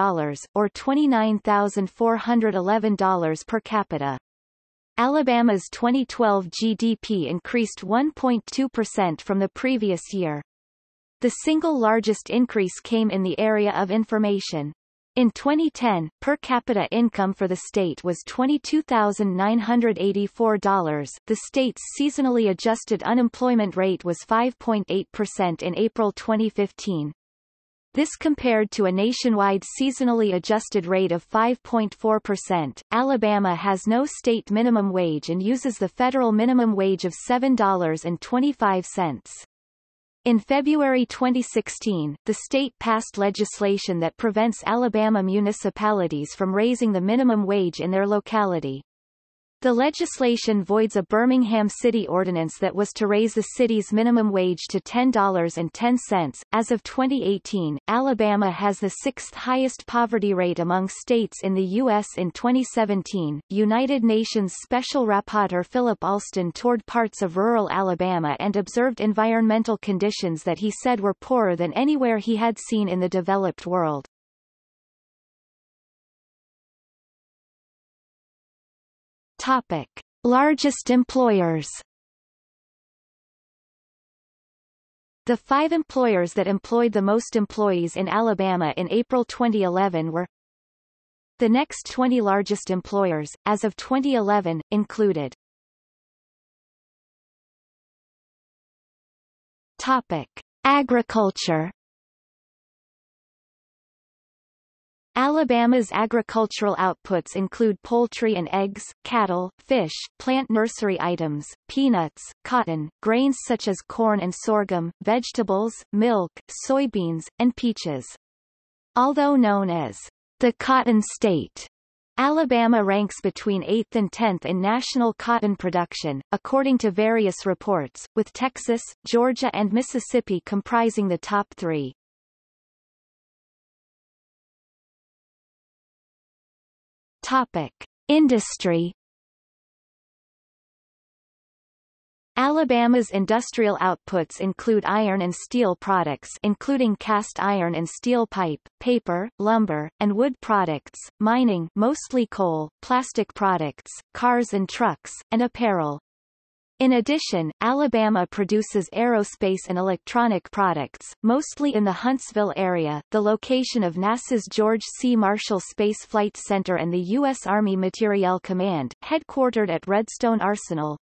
or $29,411 per capita. Alabama's 2012 GDP increased 1.2% from the previous year. The single largest increase came in the area of information. In 2010, per capita income for the state was $22,984. The state's seasonally adjusted unemployment rate was 5.8% in April 2015. This compared to a nationwide seasonally adjusted rate of 5.4%. Alabama has no state minimum wage and uses the federal minimum wage of $7.25. In February 2016, the state passed legislation that prevents Alabama municipalities from raising the minimum wage in their locality. The legislation voids a Birmingham City ordinance that was to raise the city's minimum wage to $10.10. As of 2018, Alabama has the sixth highest poverty rate among states in the U.S. In 2017, United Nations Special Rapporteur Philip Alston toured parts of rural Alabama and observed environmental conditions that he said were poorer than anywhere he had seen in the developed world. Topic. Largest employers The five employers that employed the most employees in Alabama in April 2011 were The next 20 largest employers, as of 2011, included Topic. Agriculture Alabama's agricultural outputs include poultry and eggs, cattle, fish, plant nursery items, peanuts, cotton, grains such as corn and sorghum, vegetables, milk, soybeans, and peaches. Although known as the Cotton State, Alabama ranks between 8th and 10th in national cotton production, according to various reports, with Texas, Georgia and Mississippi comprising the top three. Topic: Industry Alabama's industrial outputs include iron and steel products including cast iron and steel pipe, paper, lumber, and wood products, mining mostly coal, plastic products, cars and trucks, and apparel. In addition, Alabama produces aerospace and electronic products, mostly in the Huntsville area, the location of NASA's George C. Marshall Space Flight Center and the U.S. Army Materiel Command, headquartered at Redstone Arsenal.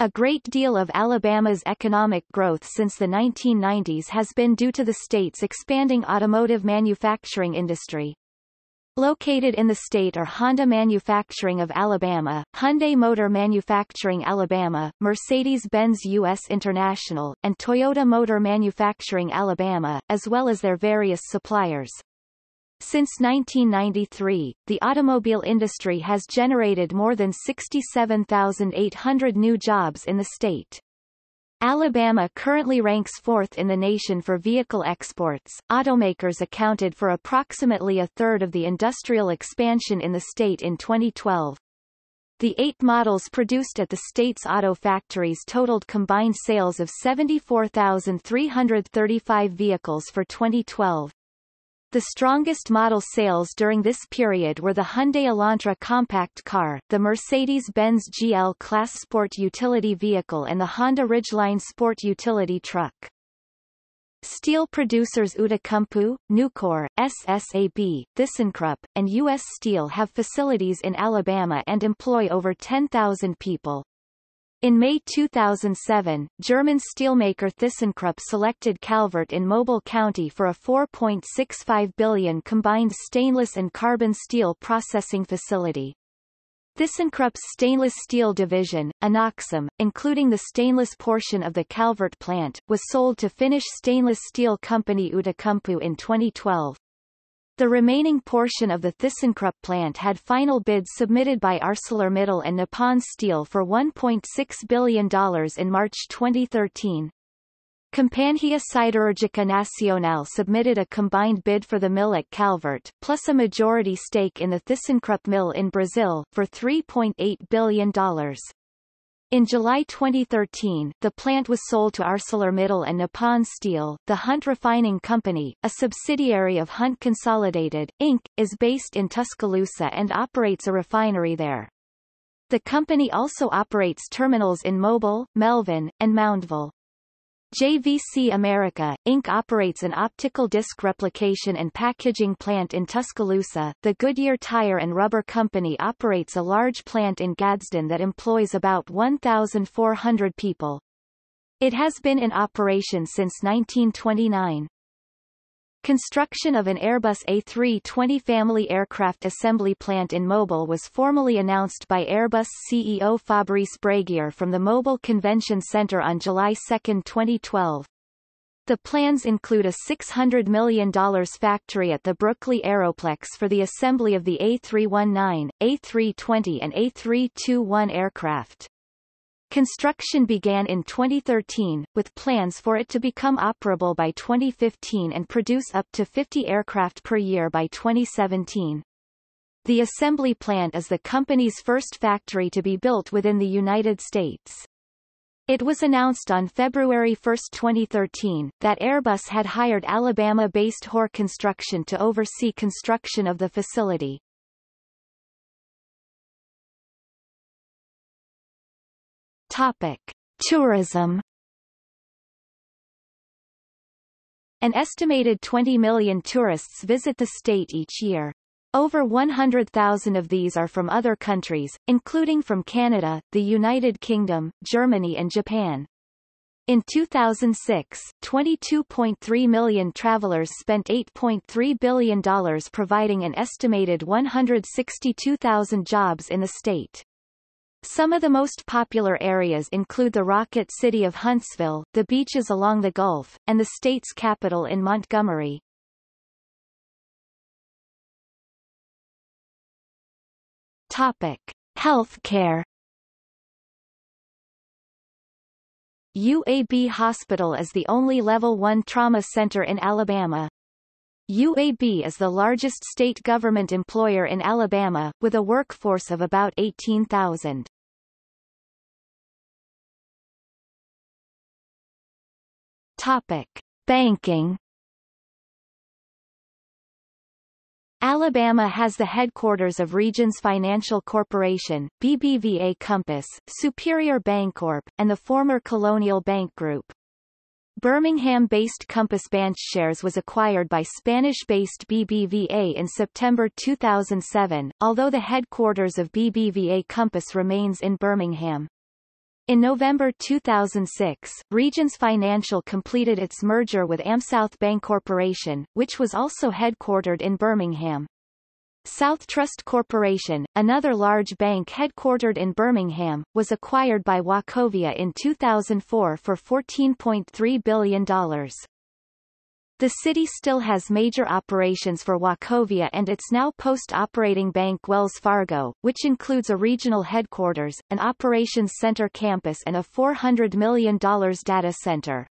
A great deal of Alabama's economic growth since the 1990s has been due to the state's expanding automotive manufacturing industry. Located in the state are Honda Manufacturing of Alabama, Hyundai Motor Manufacturing Alabama, Mercedes-Benz U.S. International, and Toyota Motor Manufacturing Alabama, as well as their various suppliers. Since 1993, the automobile industry has generated more than 67,800 new jobs in the state. Alabama currently ranks fourth in the nation for vehicle exports. Automakers accounted for approximately a third of the industrial expansion in the state in 2012. The eight models produced at the state's auto factories totaled combined sales of 74,335 vehicles for 2012. The strongest model sales during this period were the Hyundai Elantra compact car, the Mercedes-Benz GL Class Sport utility vehicle and the Honda Ridgeline Sport utility truck. Steel producers Outokumpu, Nucor, SSAB, ThyssenKrupp, and U.S. Steel have facilities in Alabama and employ over 10,000 people. In May 2007, German steelmaker ThyssenKrupp selected Calvert in Mobile County for a 4.65 billion combined stainless and carbon steel processing facility. ThyssenKrupp's stainless steel division, Inoxum, including the stainless portion of the Calvert plant, was sold to Finnish stainless steel company Outokumpu in 2012. The remaining portion of the ThyssenKrupp plant had final bids submitted by ArcelorMittal and Nippon Steel for $1.6 billion in March 2013. Companhia Siderúrgica Nacional submitted a combined bid for the mill at Calvert, plus a majority stake in the ThyssenKrupp mill in Brazil, for $3.8 billion. In July 2013, the plant was sold to ArcelorMittal and Nippon Steel. The Hunt Refining Company, a subsidiary of Hunt Consolidated, Inc., is based in Tuscaloosa and operates a refinery there. The company also operates terminals in Mobile, Melvin, and Moundville. JVC America, Inc. operates an optical disc replication and packaging plant in Tuscaloosa. The Goodyear Tire and Rubber Company operates a large plant in Gadsden that employs about 1,400 people. It has been in operation since 1929. Construction of an Airbus A320 family aircraft assembly plant in Mobile was formally announced by Airbus CEO Fabrice Bréguier from the Mobile Convention Center on July 2, 2012. The plans include a $600 million factory at the Brookley Aeroplex for the assembly of the A319, A320 and A321 aircraft. Construction began in 2013, with plans for it to become operable by 2015 and produce up to 50 aircraft per year by 2017. The assembly plant is the company's first factory to be built within the United States. It was announced on February 1, 2013, that Airbus had hired Alabama-based Hoar Construction to oversee construction of the facility. Topic. Tourism An estimated 20 million tourists visit the state each year. Over 100,000 of these are from other countries, including from Canada, the United Kingdom, Germany and Japan. In 2006, 22.3 million travelers spent $8.3 billion providing an estimated 162,000 jobs in the state. Some of the most popular areas include the Rocket City of Huntsville, the beaches along the Gulf, and the state's capital in Montgomery. Topic. Healthcare UAB Hospital is the only Level 1 trauma center in Alabama. UAB is the largest state government employer in Alabama, with a workforce of about 18,000. Topic: Banking. Alabama has the headquarters of Regions Financial Corporation, BBVA Compass, Superior Bancorp, and the former Colonial Bank Group. Birmingham-based Compass Bancshares was acquired by Spanish-based BBVA in September 2007, although the headquarters of BBVA Compass remains in Birmingham. In November 2006, Regions Financial completed its merger with AmSouth Bank Corporation, which was also headquartered in Birmingham. South Trust Corporation, another large bank headquartered in Birmingham, was acquired by Wachovia in 2004 for $14.3 billion. The city still has major operations for Wachovia and its now post-operating bank Wells Fargo, which includes a regional headquarters, an operations center campus and a $400 million data center.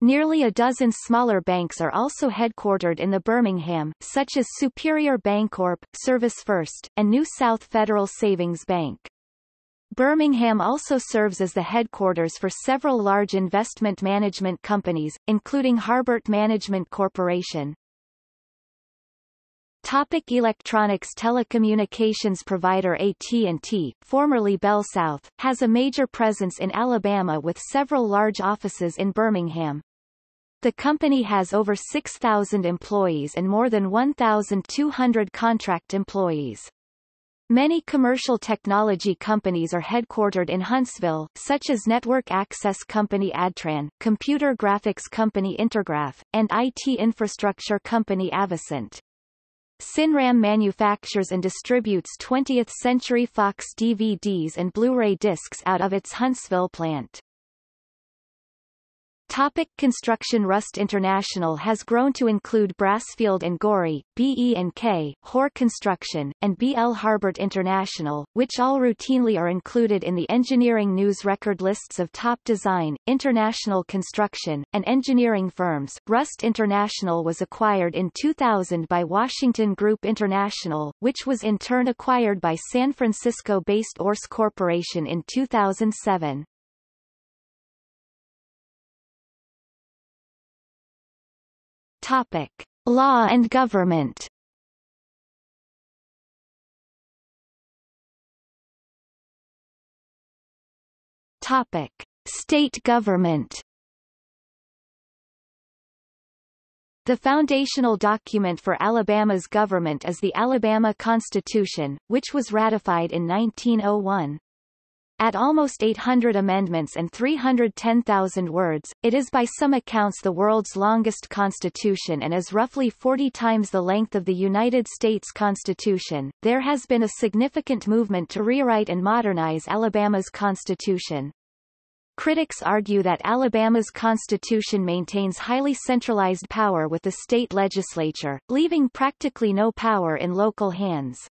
Nearly a dozen smaller banks are also headquartered in the Birmingham, such as Superior Bancorp, Service First, and New South Federal Savings Bank. Birmingham also serves as the headquarters for several large investment management companies, including Harbert Management Corporation. Topic electronics Telecommunications provider AT&T, formerly Bell South, has a major presence in Alabama with several large offices in Birmingham. The company has over 6,000 employees and more than 1,200 contract employees. Many commercial technology companies are headquartered in Huntsville, such as network access company Adtran, computer graphics company Intergraph, and IT infrastructure company Avocent. Cinram manufactures and distributes 20th Century Fox DVDs and Blu-ray discs out of its Huntsville plant. Topic construction Rust International has grown to include Brasfield and Gorrie, BE&K, Hoar Construction, and BL Harbert International, which all routinely are included in the Engineering News record lists of top design, international construction, and engineering firms. Rust International was acquired in 2000 by Washington Group International, which was in turn acquired by San Francisco-based URS Corporation in 2007. Topic: Law and government. Topic: State government. The foundational document for Alabama's government is the Alabama Constitution, which was ratified in 1901. At almost 800 amendments and 310,000 words, it is by some accounts the world's longest constitution and is roughly 40 times the length of the United States Constitution. There has been a significant movement to rewrite and modernize Alabama's constitution. Critics argue that Alabama's constitution maintains highly centralized power with the state legislature, leaving practically no power in local hands.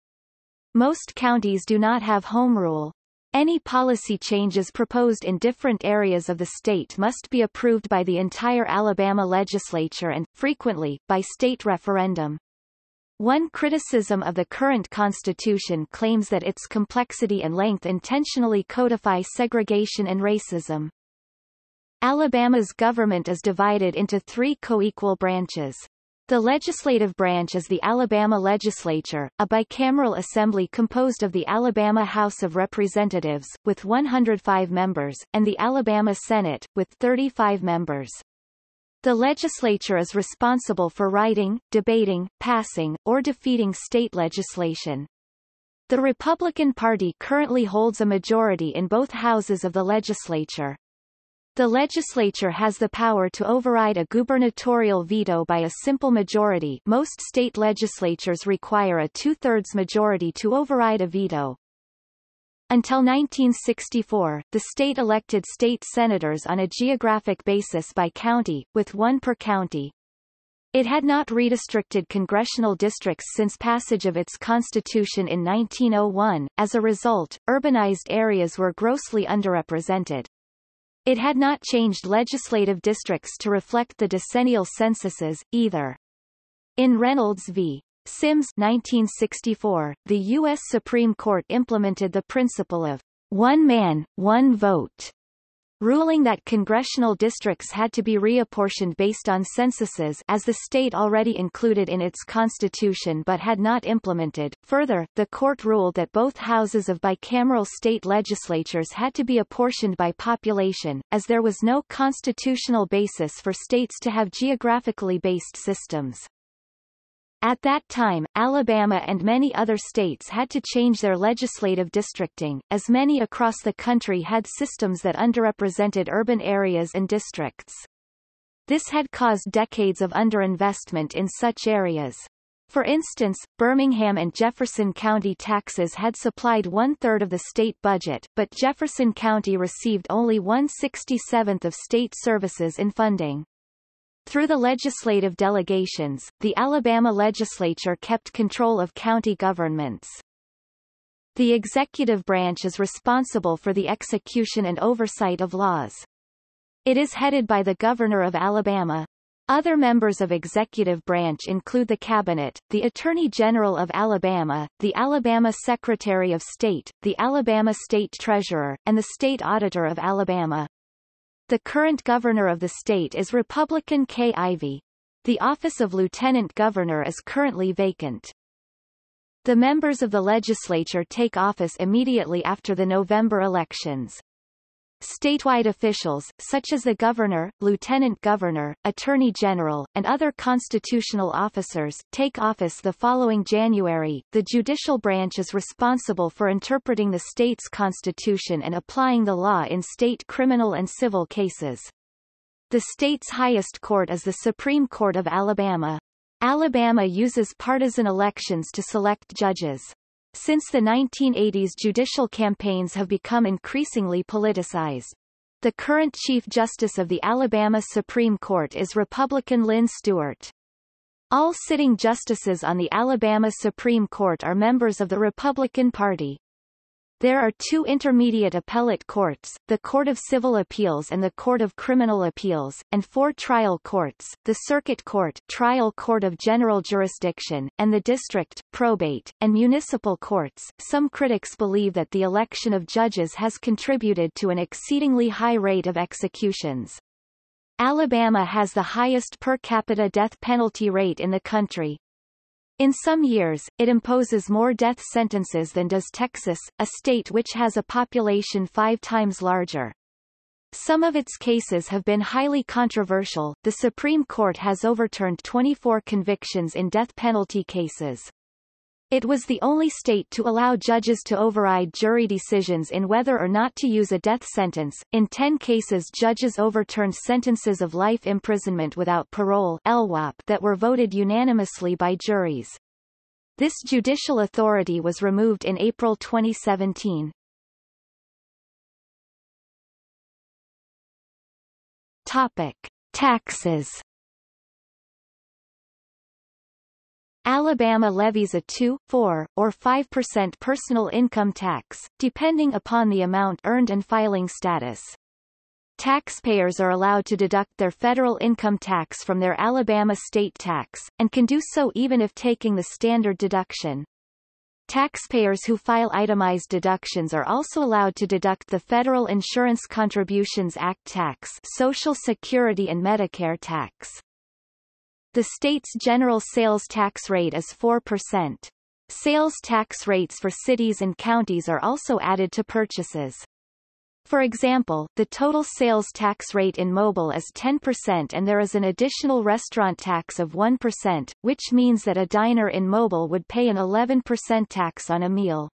Most counties do not have home rule, any policy changes proposed in different areas of the state must be approved by the entire Alabama legislature and, frequently, by state referendum. One criticism of the current constitution claims that its complexity and length intentionally codify segregation and racism. Alabama's government is divided into three co-equal branches. The legislative branch is the Alabama Legislature, a bicameral assembly composed of the Alabama House of Representatives, with 105 members, and the Alabama Senate, with 35 members. The legislature is responsible for writing, debating, passing, or defeating state legislation. The Republican Party currently holds a majority in both houses of the legislature. The legislature has the power to override a gubernatorial veto by a simple majority most state legislatures require a two-thirds majority to override a veto. Until 1964, the state elected state senators on a geographic basis by county, with one per county. It had not redistricted congressional districts since passage of its constitution in 1901, as a result, urbanized areas were grossly underrepresented. It had not changed legislative districts to reflect the decennial censuses, either. In Reynolds v. Sims 1964, the U.S. Supreme Court implemented the principle of one man, one vote ruling that congressional districts had to be reapportioned based on censuses as the state already included in its constitution but had not implemented. Further, the court ruled that both houses of bicameral state legislatures had to be apportioned by population, as there was no constitutional basis for states to have geographically based systems. At that time, Alabama and many other states had to change their legislative districting, as many across the country had systems that underrepresented urban areas and districts. This had caused decades of underinvestment in such areas. For instance, Birmingham and Jefferson County taxes had supplied one-third of the state budget, but Jefferson County received only 167th of state services in funding. Through the legislative delegations, the Alabama legislature kept control of county governments. The executive branch is responsible for the execution and oversight of laws. It is headed by the Governor of Alabama, other members of executive branch include the Cabinet, the Attorney General of Alabama, the Alabama Secretary of State, the Alabama State Treasurer, and the State Auditor of Alabama. The current governor of the state is Republican Kay Ivey. The office of Lieutenant Governor is currently vacant. The members of the legislature take office immediately after the November elections. Statewide officials, such as the governor, lieutenant governor, attorney general, and other constitutional officers, take office the following January. The judicial branch is responsible for interpreting the state's constitution and applying the law in state criminal and civil cases. The state's highest court is the Supreme Court of Alabama. Alabama uses partisan elections to select judges. Since the 1980s judicial campaigns have become increasingly politicized. The current Chief Justice of the Alabama Supreme Court is Republican Lyn Stuart. All sitting justices on the Alabama Supreme Court are members of the Republican Party. There are two intermediate appellate courts, the Court of Civil Appeals and the Court of Criminal Appeals, and four trial courts, the Circuit Court Trial Court of General Jurisdiction, and the District, Probate, and Municipal Courts. Some critics believe that the election of judges has contributed to an exceedingly high rate of executions. Alabama has the highest per capita death penalty rate in the country, in some years, it imposes more death sentences than does Texas, a state which has a population five times larger. Some of its cases have been highly controversial. The Supreme Court has overturned 24 convictions in death penalty cases. It was the only state to allow judges to override jury decisions in whether or not to use a death sentence. In 10 cases judges overturned sentences of life imprisonment without parole LWOP that were voted unanimously by juries. This judicial authority was removed in April 2017. Topic. Taxes Alabama levies a 2, 4, or 5% personal income tax, depending upon the amount earned and filing status. Taxpayers are allowed to deduct their federal income tax from their Alabama state tax, and can do so even if taking the standard deduction. Taxpayers who file itemized deductions are also allowed to deduct the Federal Insurance Contributions Act tax Social Security and Medicare tax. The state's general sales tax rate is 4%. Sales tax rates for cities and counties are also added to purchases. For example, the total sales tax rate in Mobile is 10% and there is an additional restaurant tax of 1%, which means that a diner in Mobile would pay an 11% tax on a meal.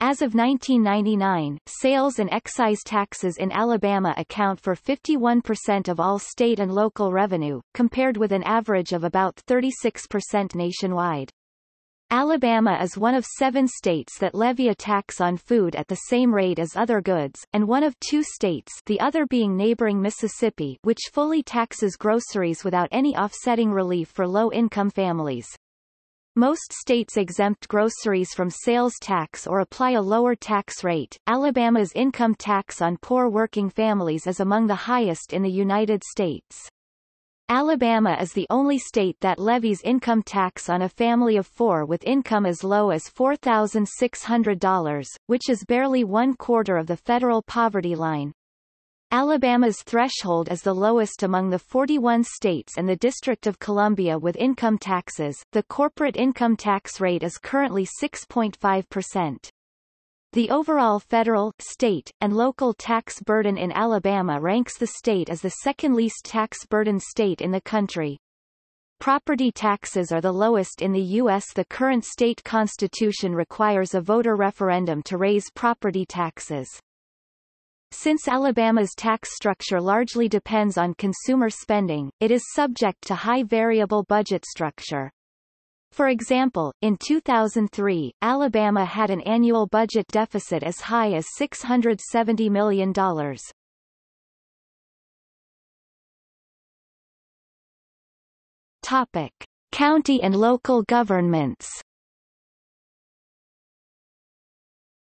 As of 1999, sales and excise taxes in Alabama account for 51% of all state and local revenue, compared with an average of about 36% nationwide. Alabama is one of seven states that levy a tax on food at the same rate as other goods, and one of two states the other being neighboring Mississippi which fully taxes groceries without any offsetting relief for low-income families. Most states exempt groceries from sales tax or apply a lower tax rate. Alabama's income tax on poor working families is among the highest in the United States. Alabama is the only state that levies income tax on a family of four with income as low as $4,600, which is barely one quarter of the federal poverty line. Alabama's threshold is the lowest among the 41 states and the District of Columbia with income taxes. The corporate income tax rate is currently 6.5%. The overall federal, state, and local tax burden in Alabama ranks the state as the second least tax burden state in the country. Property taxes are the lowest in the U.S. The current state constitution requires a voter referendum to raise property taxes. Since Alabama's tax structure largely depends on consumer spending, it is subject to high variable budget structure. For example, in 2003, Alabama had an annual budget deficit as high as $670 million. Topic. County and local governments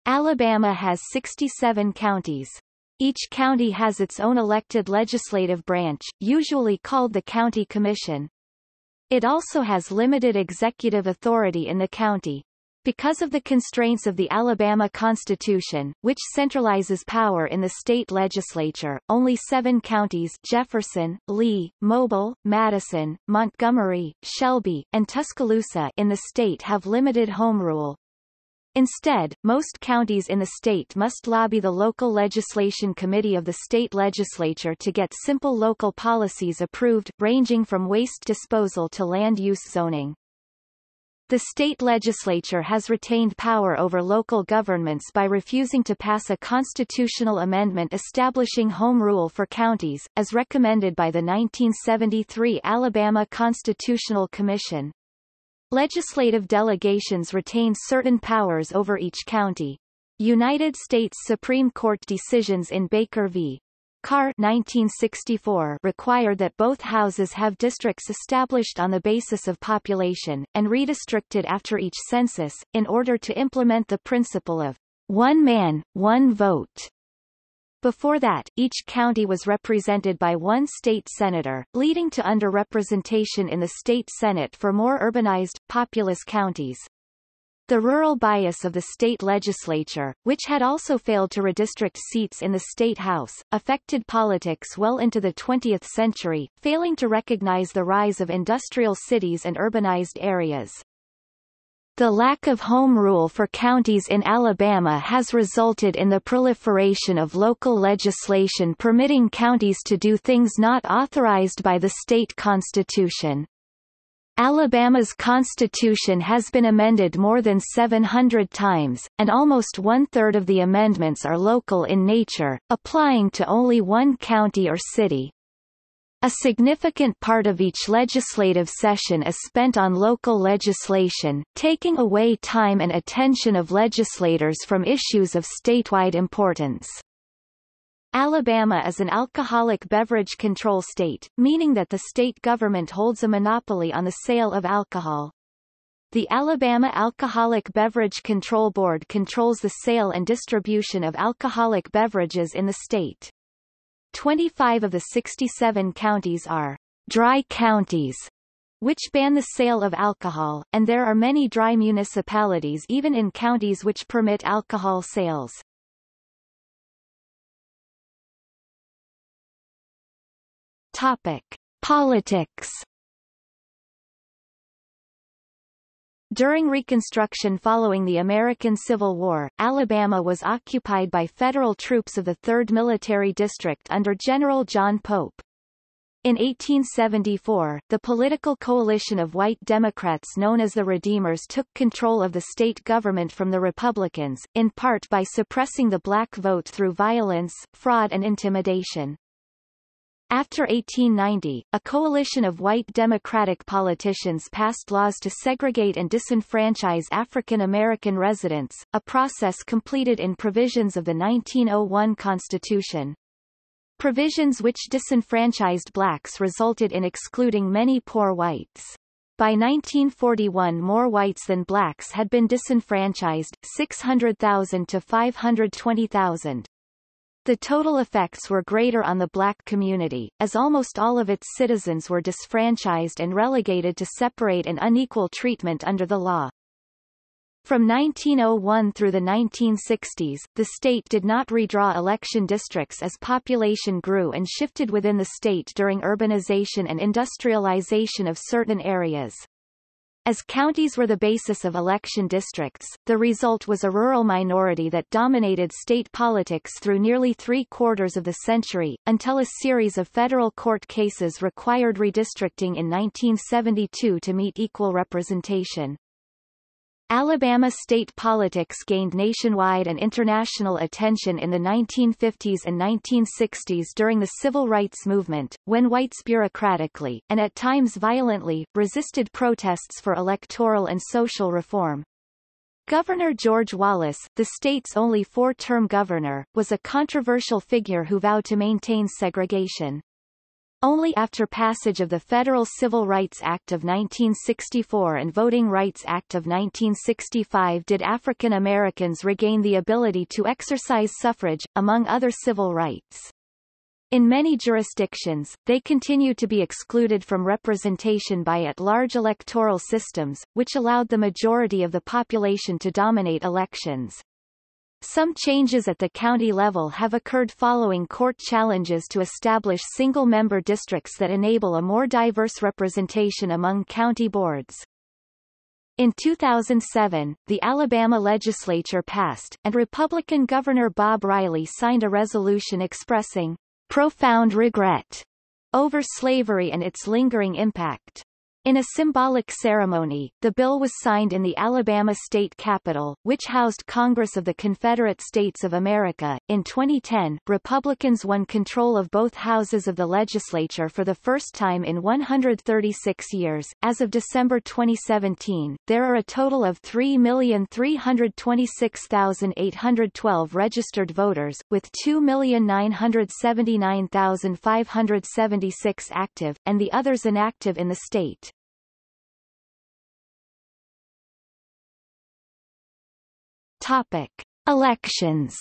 Alabama has 67 counties. Each county has its own elected legislative branch, usually called the County Commission. It also has limited executive authority in the county. Because of the constraints of the Alabama Constitution, which centralizes power in the state legislature, only seven counties Jefferson, Lee, Mobile, Madison, Montgomery, Shelby, and Tuscaloosa in the state have limited home rule. Instead, most counties in the state must lobby the local legislation committee of the state legislature to get simple local policies approved, ranging from waste disposal to land use zoning. The state legislature has retained power over local governments by refusing to pass a constitutional amendment establishing home rule for counties, as recommended by the 1973 Alabama Constitutional Commission. Legislative delegations retain certain powers over each county. United States Supreme Court decisions in Baker v. Carr 1964 required that both houses have districts established on the basis of population, and redistricted after each census, in order to implement the principle of one man, one vote. Before that, each county was represented by one state senator, leading to underrepresentation in the state senate for more urbanized, populous counties. The rural bias of the state legislature, which had also failed to redistrict seats in the state house, affected politics well into the 20th century, failing to recognize the rise of industrial cities and urbanized areas. The lack of home rule for counties in Alabama has resulted in the proliferation of local legislation permitting counties to do things not authorized by the state constitution. Alabama's constitution has been amended more than 700 times, and almost one-third of the amendments are local in nature, applying to only one county or city. A significant part of each legislative session is spent on local legislation, taking away time and attention of legislators from issues of statewide importance. Alabama is an alcoholic beverage control state, meaning that the state government holds a monopoly on the sale of alcohol. The Alabama Alcoholic Beverage Control Board controls the sale and distribution of alcoholic beverages in the state. 25 of the 67 counties are dry counties, which ban the sale of alcohol, and there are many dry municipalities even in counties which permit alcohol sales. Topic. Politics During Reconstruction following the American Civil War, Alabama was occupied by federal troops of the 3rd Military District under General John Pope. In 1874, the political coalition of white Democrats known as the Redeemers took control of the state government from the Republicans, in part by suppressing the black vote through violence, fraud and intimidation. After 1890, a coalition of white Democratic politicians passed laws to segregate and disenfranchise African American residents, a process completed in provisions of the 1901 Constitution. Provisions which disenfranchised blacks resulted in excluding many poor whites. By 1941 more whites than blacks had been disenfranchised, 600,000 to 520,000. The total effects were greater on the black community, as almost all of its citizens were disfranchised and relegated to separate and unequal treatment under the law. From 1901 through the 1960s, the state did not redraw election districts as population grew and shifted within the state during urbanization and industrialization of certain areas. As counties were the basis of election districts, the result was a rural minority that dominated state politics through nearly three-quarters of the century, until a series of federal court cases required redistricting in 1972 to meet equal representation. Alabama state politics gained nationwide and international attention in the 1950s and 1960s during the civil rights movement, when whites bureaucratically, and at times violently, resisted protests for electoral and social reform. Governor George Wallace, the state's only four-term governor, was a controversial figure who vowed to maintain segregation. Only after passage of the Federal Civil Rights Act of 1964 and Voting Rights Act of 1965 did African Americans regain the ability to exercise suffrage, among other civil rights. In many jurisdictions, they continue to be excluded from representation by at-large electoral systems, which allowed the majority of the population to dominate elections. Some changes at the county level have occurred following court challenges to establish single-member districts that enable a more diverse representation among county boards. In 2007, the Alabama legislature passed, and Republican Governor Bob Riley signed a resolution expressing profound regret over slavery and its lingering impact. In a symbolic ceremony, the bill was signed in the Alabama state capitol, which housed Congress of the Confederate States of America. In 2010, Republicans won control of both houses of the legislature for the first time in 136 years. As of December 2017, there are a total of 3,326,812 registered voters, with 2,979,576 active, and the others inactive in the state. Topic: Elections.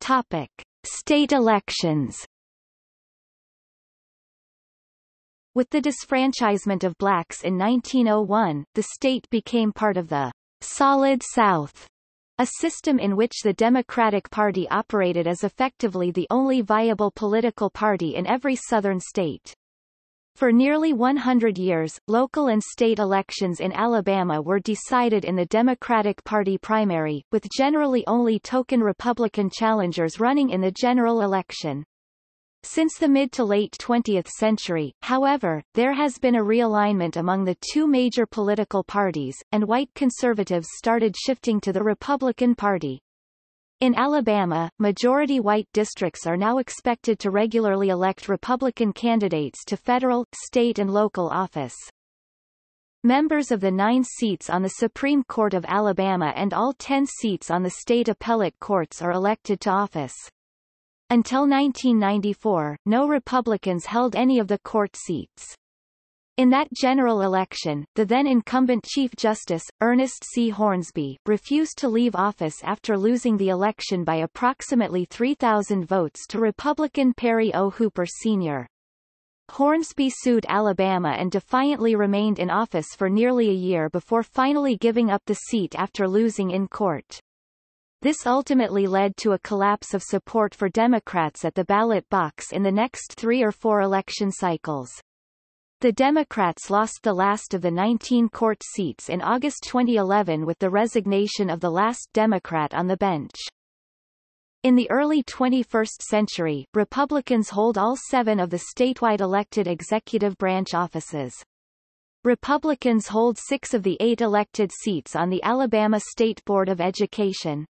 Topic: State elections. With the disfranchisement of blacks in 1901, the state became part of the Solid South, a system in which the Democratic Party operated as effectively the only viable political party in every southern state. For nearly 100 years, local and state elections in Alabama were decided in the Democratic Party primary, with generally only token Republican challengers running in the general election. Since the mid to late 20th century, however, there has been a realignment among the two major political parties, and white conservatives started shifting to the Republican Party. In Alabama, majority white districts are now expected to regularly elect Republican candidates to federal, state and local office. Members of the nine seats on the Supreme Court of Alabama and all ten seats on the state appellate courts are elected to office. Until 1994, no Republicans held any of the court seats. In that general election, the then incumbent Chief Justice, Ernest C. Hornsby, refused to leave office after losing the election by approximately 3,000 votes to Republican Perry O. Hooper Sr. Hornsby sued Alabama and defiantly remained in office for nearly a year before finally giving up the seat after losing in court. This ultimately led to a collapse of support for Democrats at the ballot box in the next three or four election cycles. The Democrats lost the last of the 19 court seats in August 2011 with the resignation of the last Democrat on the bench. In the early 21st century, Republicans hold all seven of the statewide elected executive branch offices. Republicans hold six of the eight elected seats on the Alabama State Board of Education.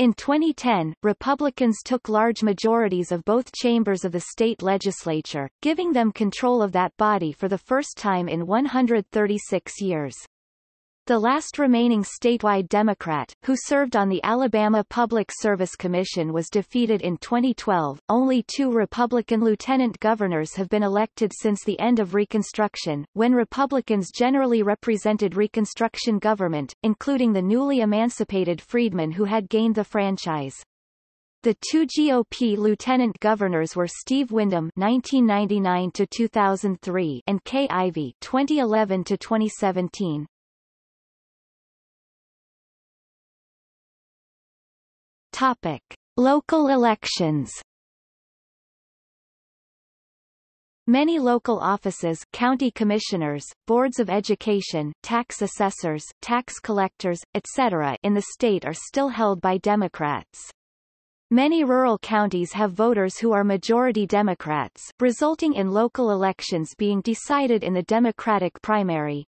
In 2010, Republicans took large majorities of both chambers of the state legislature, giving them control of that body for the first time in 136 years. The last remaining statewide Democrat, who served on the Alabama Public Service Commission was defeated in 2012. Only two Republican lieutenant governors have been elected since the end of Reconstruction, when Republicans generally represented Reconstruction government, including the newly emancipated freedmen who had gained the franchise. The two GOP lieutenant governors were Steve Windom (1999–2003) and Kay Ivey (2011–2017). Topic: Local elections. Many local offices county commissioners, boards of education, tax assessors, tax collectors, etc. in the state are still held by Democrats. Many rural counties have voters who are majority Democrats, resulting in local elections being decided in the Democratic primary.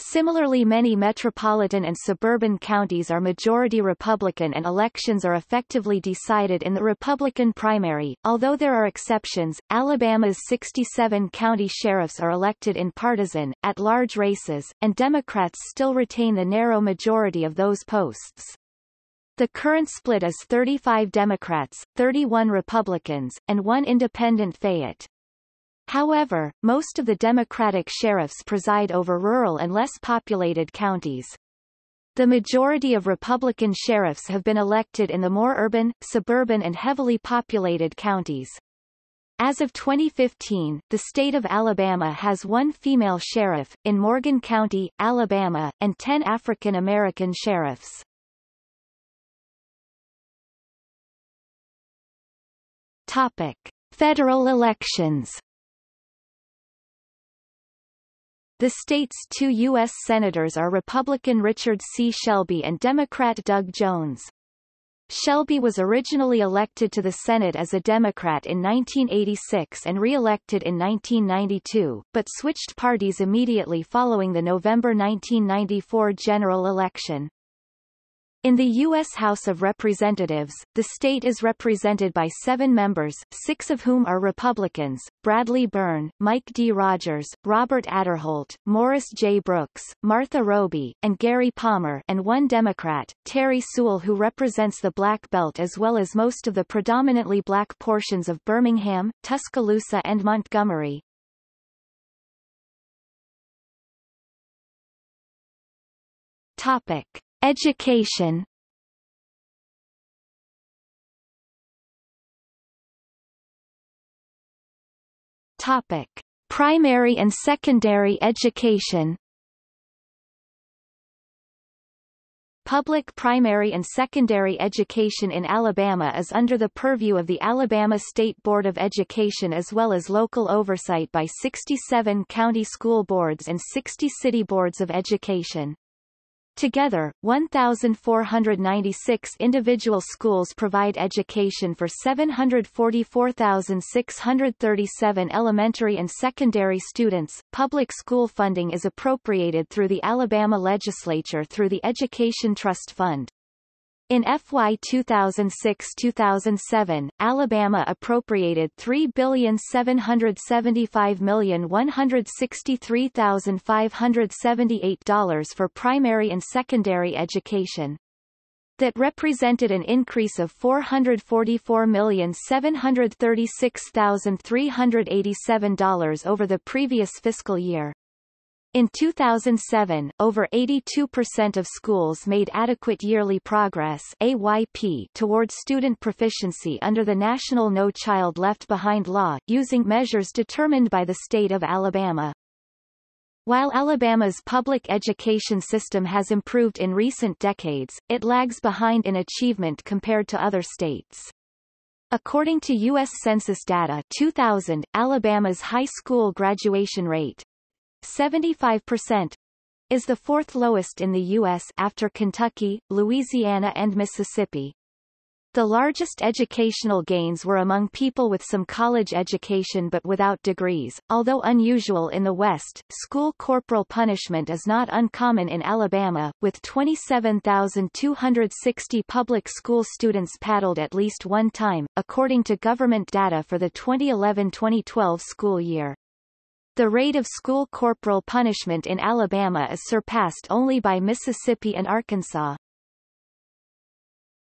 Similarly many metropolitan and suburban counties are majority Republican and elections are effectively decided in the Republican primary, although there are exceptions. Alabama's 67 county sheriffs are elected in partisan, at-large races, and Democrats still retain the narrow majority of those posts. The current split is 35 Democrats, 31 Republicans, and one independent Fayette. However, most of the Democratic sheriffs preside over rural and less populated counties. The majority of Republican sheriffs have been elected in the more urban, suburban and heavily populated counties. As of 2015, the state of Alabama has one female sheriff, in Morgan County, Alabama, and 10 African American sheriffs. Topic. Federal elections The state's two U.S. Senators are Republican Richard C. Shelby and Democrat Doug Jones. Shelby was originally elected to the Senate as a Democrat in 1986 and re-elected in 1992, but switched parties immediately following the November 1994 general election. In the U.S. House of Representatives, the state is represented by seven members, six of whom are Republicans, Bradley Byrne, Mike D. Rogers, Robert Aderholt, Morris J. Brooks, Martha Roby, and Gary Palmer and one Democrat, Terri Sewell who represents the Black Belt as well as most of the predominantly black portions of Birmingham, Tuscaloosa and Montgomery. Topic. Education Topic: Primary and secondary education. Public primary and secondary education in Alabama is under the purview of the Alabama State Board of Education as well as local oversight by 67 county school boards and 60 city boards of education. Together, 1,496 individual schools provide education for 744,637 elementary and secondary students. Public school funding is appropriated through the Alabama legislature through the Education Trust Fund. In FY 2006-2007, Alabama appropriated $3,775,163,578 for primary and secondary education. That represented an increase of $444,736,387 over the previous fiscal year. In 2007, over 82% of schools made adequate yearly progress AYP toward student proficiency under the National No Child Left Behind law, using measures determined by the state of Alabama. While Alabama's public education system has improved in recent decades, it lags behind in achievement compared to other states. According to U.S. Census data 2000, Alabama's high school graduation rate, 75%, is the fourth lowest in the U.S. after Kentucky, Louisiana and Mississippi. The largest educational gains were among people with some college education but without degrees. Although unusual in the West, school corporal punishment is not uncommon in Alabama, with 27,260 public school students paddled at least one time, according to government data for the 2011-2012 school year. The rate of school corporal punishment in Alabama is surpassed only by Mississippi and Arkansas.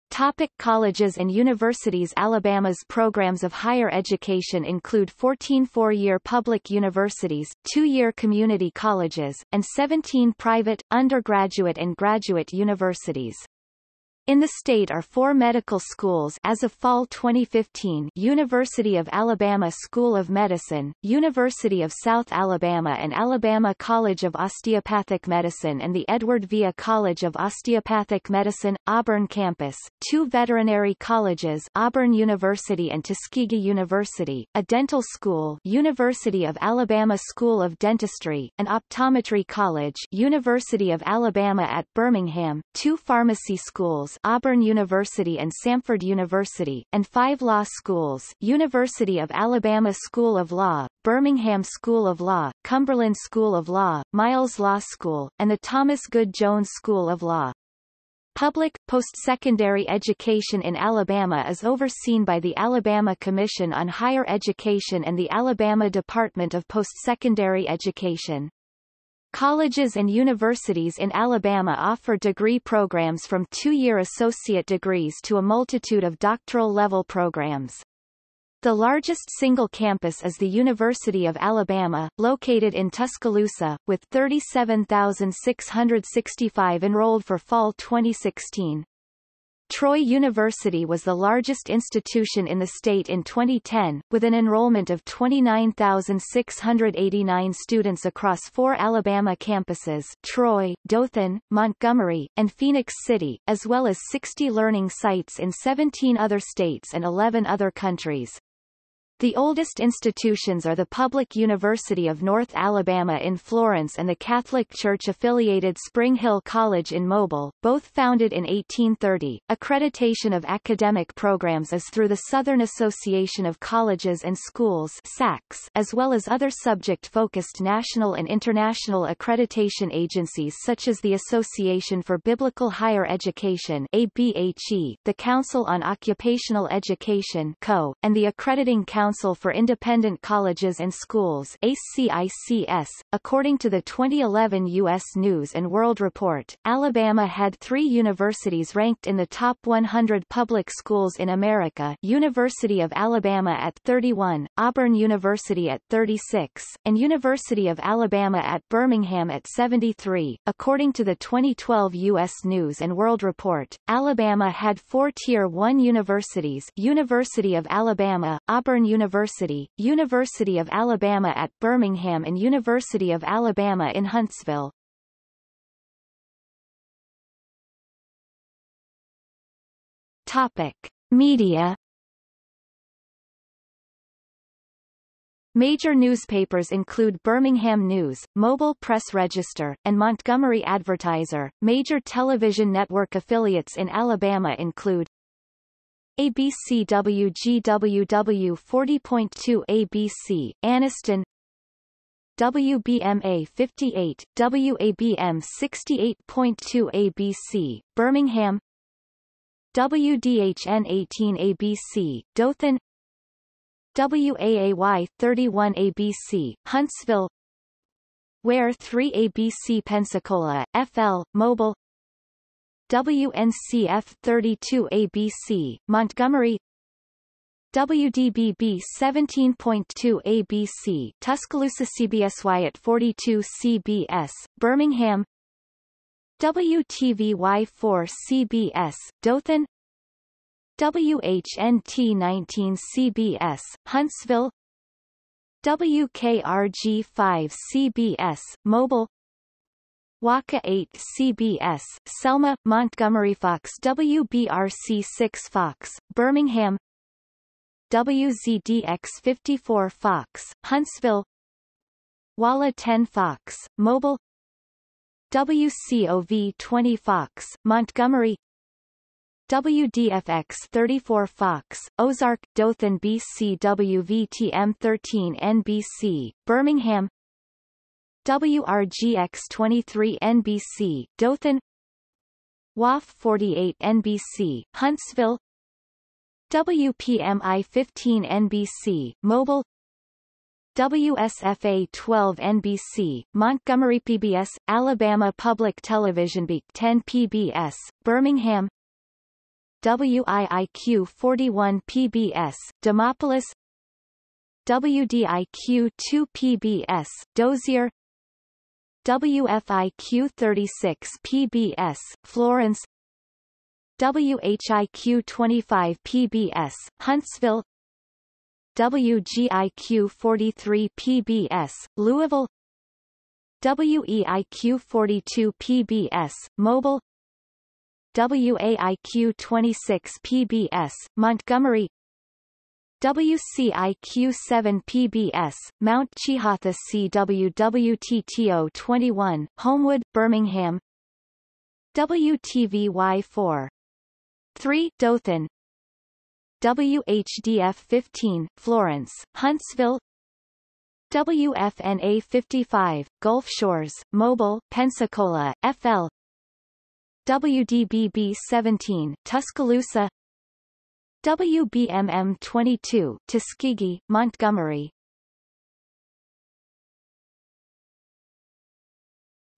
Topic colleges and universities Alabama's programs of higher education include 14 four-year public universities, two-year community colleges, and 17 private, undergraduate and graduate universities. In the state are four medical schools as of fall 2015 University of Alabama School of Medicine, University of South Alabama and Alabama College of Osteopathic Medicine and the Edward Via College of Osteopathic Medicine, Auburn campus, two veterinary colleges Auburn University and Tuskegee University, a dental school University of Alabama School of Dentistry, an optometry college University of Alabama at Birmingham, two pharmacy schools schools Auburn University and Samford University, and five law schools University of Alabama School of Law, Birmingham School of Law, Cumberland School of Law, Miles Law School, and the Thomas Goode Jones School of Law. Public, post-secondary education in Alabama is overseen by the Alabama Commission on Higher Education and the Alabama Department of Post-Secondary Education. Colleges and universities in Alabama offer degree programs from two-year associate degrees to a multitude of doctoral-level programs. The largest single campus is the University of Alabama, located in Tuscaloosa, with 37,665 enrolled for fall 2016. Troy University was the largest institution in the state in 2010, with an enrollment of 29,689 students across four Alabama campuses Troy, Dothan, Montgomery, and Phenix City, as well as 60 learning sites in 17 other states and 11 other countries. The oldest institutions are the Public University of North Alabama in Florence and the Catholic Church-affiliated Spring Hill College in Mobile, both founded in 1830. Accreditation of academic programs is through the Southern Association of Colleges and Schools SACS, as well as other subject-focused national and international accreditation agencies such as the Association for Biblical Higher Education ABHE, the Council on Occupational Education CO, and the Accrediting Council Council for Independent Colleges and Schools ACICS. According to the 2011 U.S. News & World Report, Alabama had three universities ranked in the top 100 public schools in America University of Alabama at 31, Auburn University at 36, and University of Alabama at Birmingham at 73. According to the 2012 U.S. News & World Report, Alabama had four Tier 1 universities University of Alabama, Auburn University, University of Alabama at Birmingham and University of Alabama in Huntsville. Topic. Media Major newspapers include Birmingham News, Mobile Press Register, and Montgomery Advertiser. Major television network affiliates in Alabama include ABC WGWW 40.2 ABC, Anniston WBMA 58, WABM 68.2 ABC, Birmingham. WDHN 18 ABC, Dothan. WAAY 31 ABC, Huntsville. WEAR 3 ABC Pensacola, FL, Mobile WNCF 32 ABC, Montgomery. WDBB 17.2 ABC, Tuscaloosa CBSY at 42 CBS, Birmingham. WTVY 4 CBS, Dothan. WHNT 19 CBS, Huntsville. WKRG 5 CBS, Mobile WAKA 8 CBS, Selma, Montgomery Fox WBRC 6 Fox, Birmingham. WZDX 54 Fox, Huntsville. WALA 10 Fox, Mobile. WCOV 20 Fox, Montgomery. WDFX 34 Fox, Ozark, Dothan BC WVTM 13 NBC, Birmingham WRGX23 NBC, Dothan. WAFF 48 NBC, Huntsville. WPMI 15 NBC, Mobile. WSFA 12 NBC, Montgomery PBS, Alabama Public Television Beat 10 PBS, Birmingham. WIIQ 41 PBS, Demopolis. WDIQ 2 PBS, Dozier WFIQ 36 PBS, Florence. WHIQ 25 PBS, Huntsville. WGIQ 43 PBS, Louisville. WEIQ 42 PBS, Mobile. WAIQ 26 PBS, Montgomery WCIQ-7 PBS, Mount Cheaha CWWTTO 21, Homewood, Birmingham. WTVY-4 3 Dothan. WHDF 15 Florence, Huntsville. WFNA 55 Gulf Shores, Mobile, Pensacola, FL WDBB 17 Tuscaloosa WBMM 22 Tuskegee, Montgomery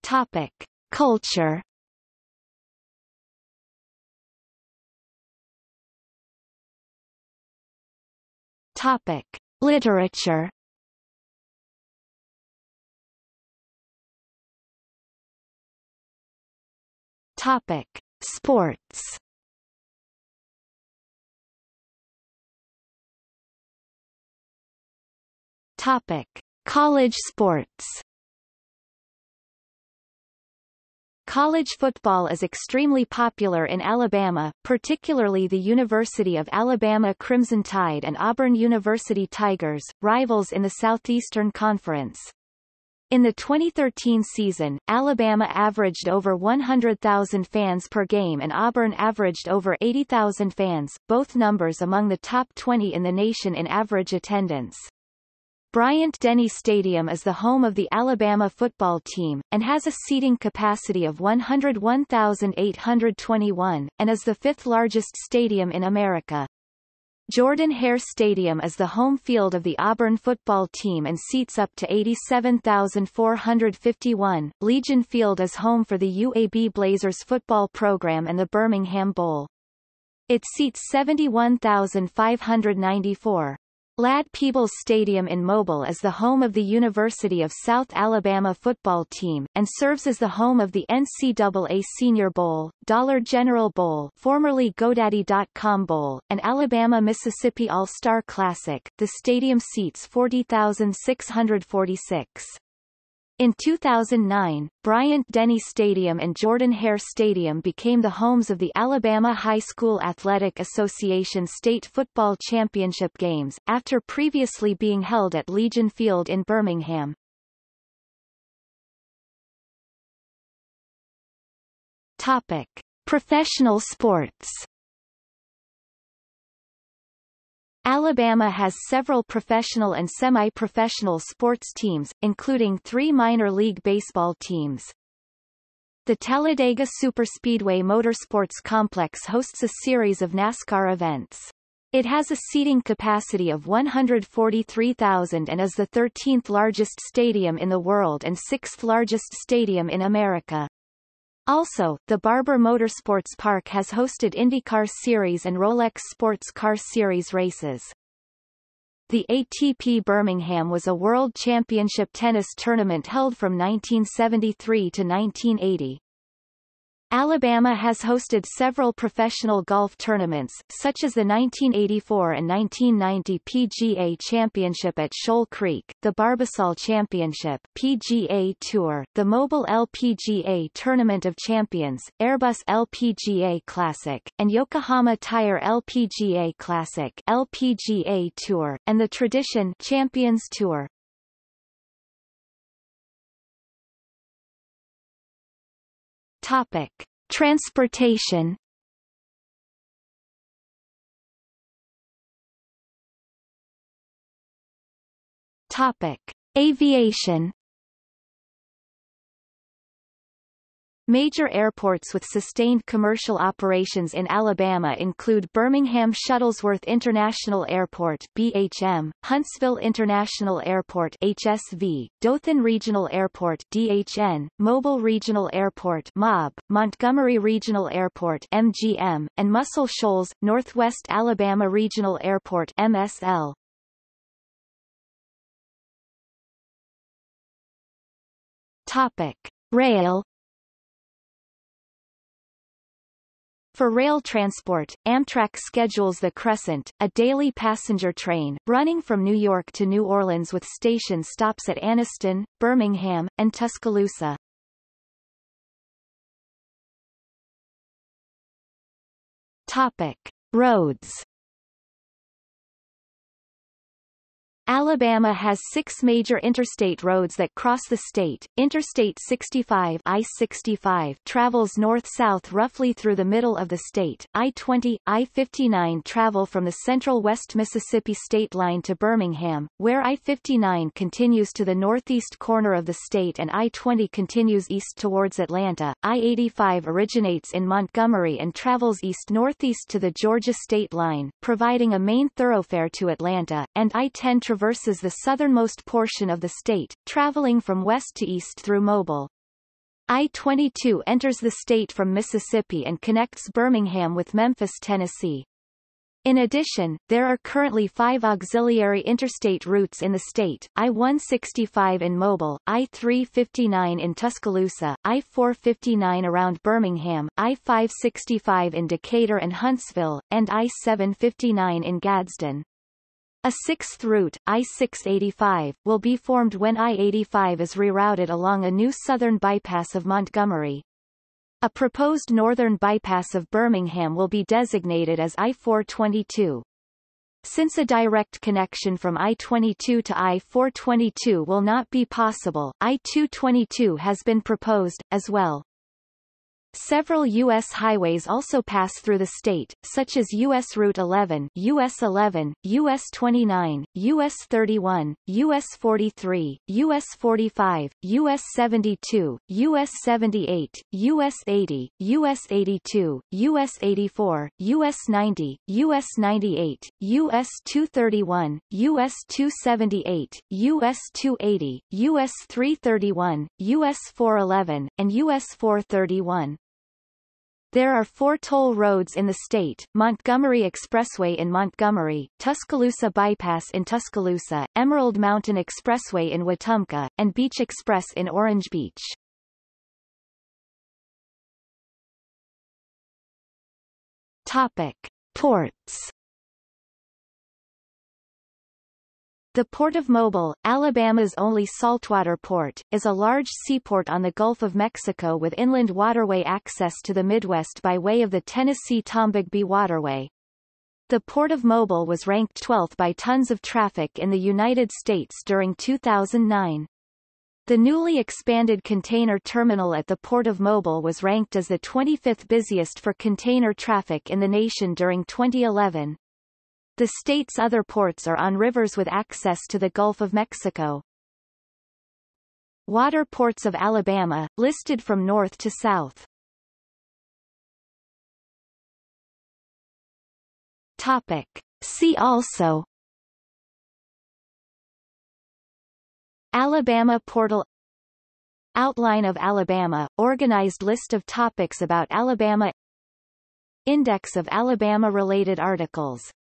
Topic. Culture Topic. Literature Topic: Sports. Topic: College sports. College football is extremely popular in Alabama, particularly the University of Alabama Crimson Tide and Auburn University Tigers, rivals in the Southeastern Conference. In the 2013 season, Alabama averaged over 100,000 fans per game and Auburn averaged over 80,000 fans, both numbers among the top 20 in the nation in average attendance. Bryant-Denny Stadium is the home of the Alabama football team, and has a seating capacity of 101,821, and is the fifth largest stadium in America. Jordan-Hare Stadium is the home field of the Auburn football team and seats up to 87,451. Legion Field is home for the UAB Blazers football program and the Birmingham Bowl. It seats 71,594. Ladd-Peebles Stadium in Mobile is the home of the University of South Alabama football team, and serves as the home of the NCAA Senior Bowl, Dollar General Bowl formerly GoDaddy.com Bowl, and Alabama-Mississippi All-Star Classic. The stadium seats 40,646. In 2009, Bryant-Denny Stadium and Jordan-Hare Stadium became the homes of the Alabama High School Athletic Association State Football Championship games, after previously being held at Legion Field in Birmingham. Topic. Professional sports Alabama has several professional and semi-professional sports teams, including three minor league baseball teams. The Talladega Superspeedway Motorsports Complex hosts a series of NASCAR events. It has a seating capacity of 143,000 and is the 13th largest stadium in the world and 6th largest stadium in America. Also, the Barber Motorsports Park has hosted IndyCar Series and Rolex Sports Car Series races. The ATP Birmingham was a World Championship tennis tournament held from 1973 to 1980. Alabama has hosted several professional golf tournaments, such as the 1984 and 1990 PGA Championship at Shoal Creek, the Barbasol Championship PGA Tour, the Mobile LPGA Tournament of Champions, Airbus LPGA Classic, and Yokohama Tire LPGA Classic LPGA Tour, and the Tradition Champions Tour. Topic: Transportation. Topic: Aviation. Major airports with sustained commercial operations in Alabama include Birmingham Shuttlesworth International Airport BHM, Huntsville International Airport HSV, Dothan Regional Airport DHN, Mobile Regional Airport MOB, Montgomery Regional Airport MGM, and Muscle Shoals, Northwest Alabama Regional Airport MSL. Topic. Rail For rail transport, Amtrak schedules the Crescent, a daily passenger train, running from New York to New Orleans with station stops at Anniston, Birmingham, and Tuscaloosa. Topic. Roads Alabama has six major interstate roads that cross the state. Interstate 65 I-65 travels north-south roughly through the middle of the state. I-20, I-59 travel from the central west Mississippi state line to Birmingham, where I-59 continues to the northeast corner of the state and I-20 continues east towards Atlanta. I-85 originates in Montgomery and travels east-northeast to the Georgia state line, providing a main thoroughfare to Atlanta, and I-10 traverses the southernmost portion of the state, traveling from west to east through Mobile. I-22 enters the state from Mississippi and connects Birmingham with Memphis, Tennessee. In addition, there are currently five auxiliary interstate routes in the state, I-165 in Mobile, I-359 in Tuscaloosa, I-459 around Birmingham, I-565 in Decatur and Huntsville, and I-759 in Gadsden. A sixth route, I-685, will be formed when I-85 is rerouted along a new southern bypass of Montgomery. A proposed northern bypass of Birmingham will be designated as I-422. Since a direct connection from I-22 to I-422 will not be possible, I-222 has been proposed, as well. Several U.S. highways also pass through the state, such as U.S. Route 11 U.S. 11, U.S. 29, U.S. 31, U.S. 43, U.S. 45, U.S. 72, U.S. 78, U.S. 80, U.S. 82, U.S. 84, U.S. 90, U.S. 98, U.S. 231, U.S. 278, U.S. 280, U.S. 331, U.S. 411, and U.S. 431. There are four toll roads in the state, Montgomery Expressway in Montgomery, Tuscaloosa Bypass in Tuscaloosa, Emerald Mountain Expressway in Wetumpka, and Beach Express in Orange Beach. Topic. Ports The Port of Mobile, Alabama's only saltwater port, is a large seaport on the Gulf of Mexico with inland waterway access to the Midwest by way of the Tennessee-Tombigbee Waterway. The Port of Mobile was ranked 12th by tons of traffic in the United States during 2009. The newly expanded container terminal at the Port of Mobile was ranked as the 25th busiest for container traffic in the nation during 2011. The state's other ports are on rivers with access to the Gulf of Mexico. Water ports of Alabama, listed from north to south. Topic. See also Alabama portal Outline of Alabama, organized list of topics about Alabama Index of Alabama-related articles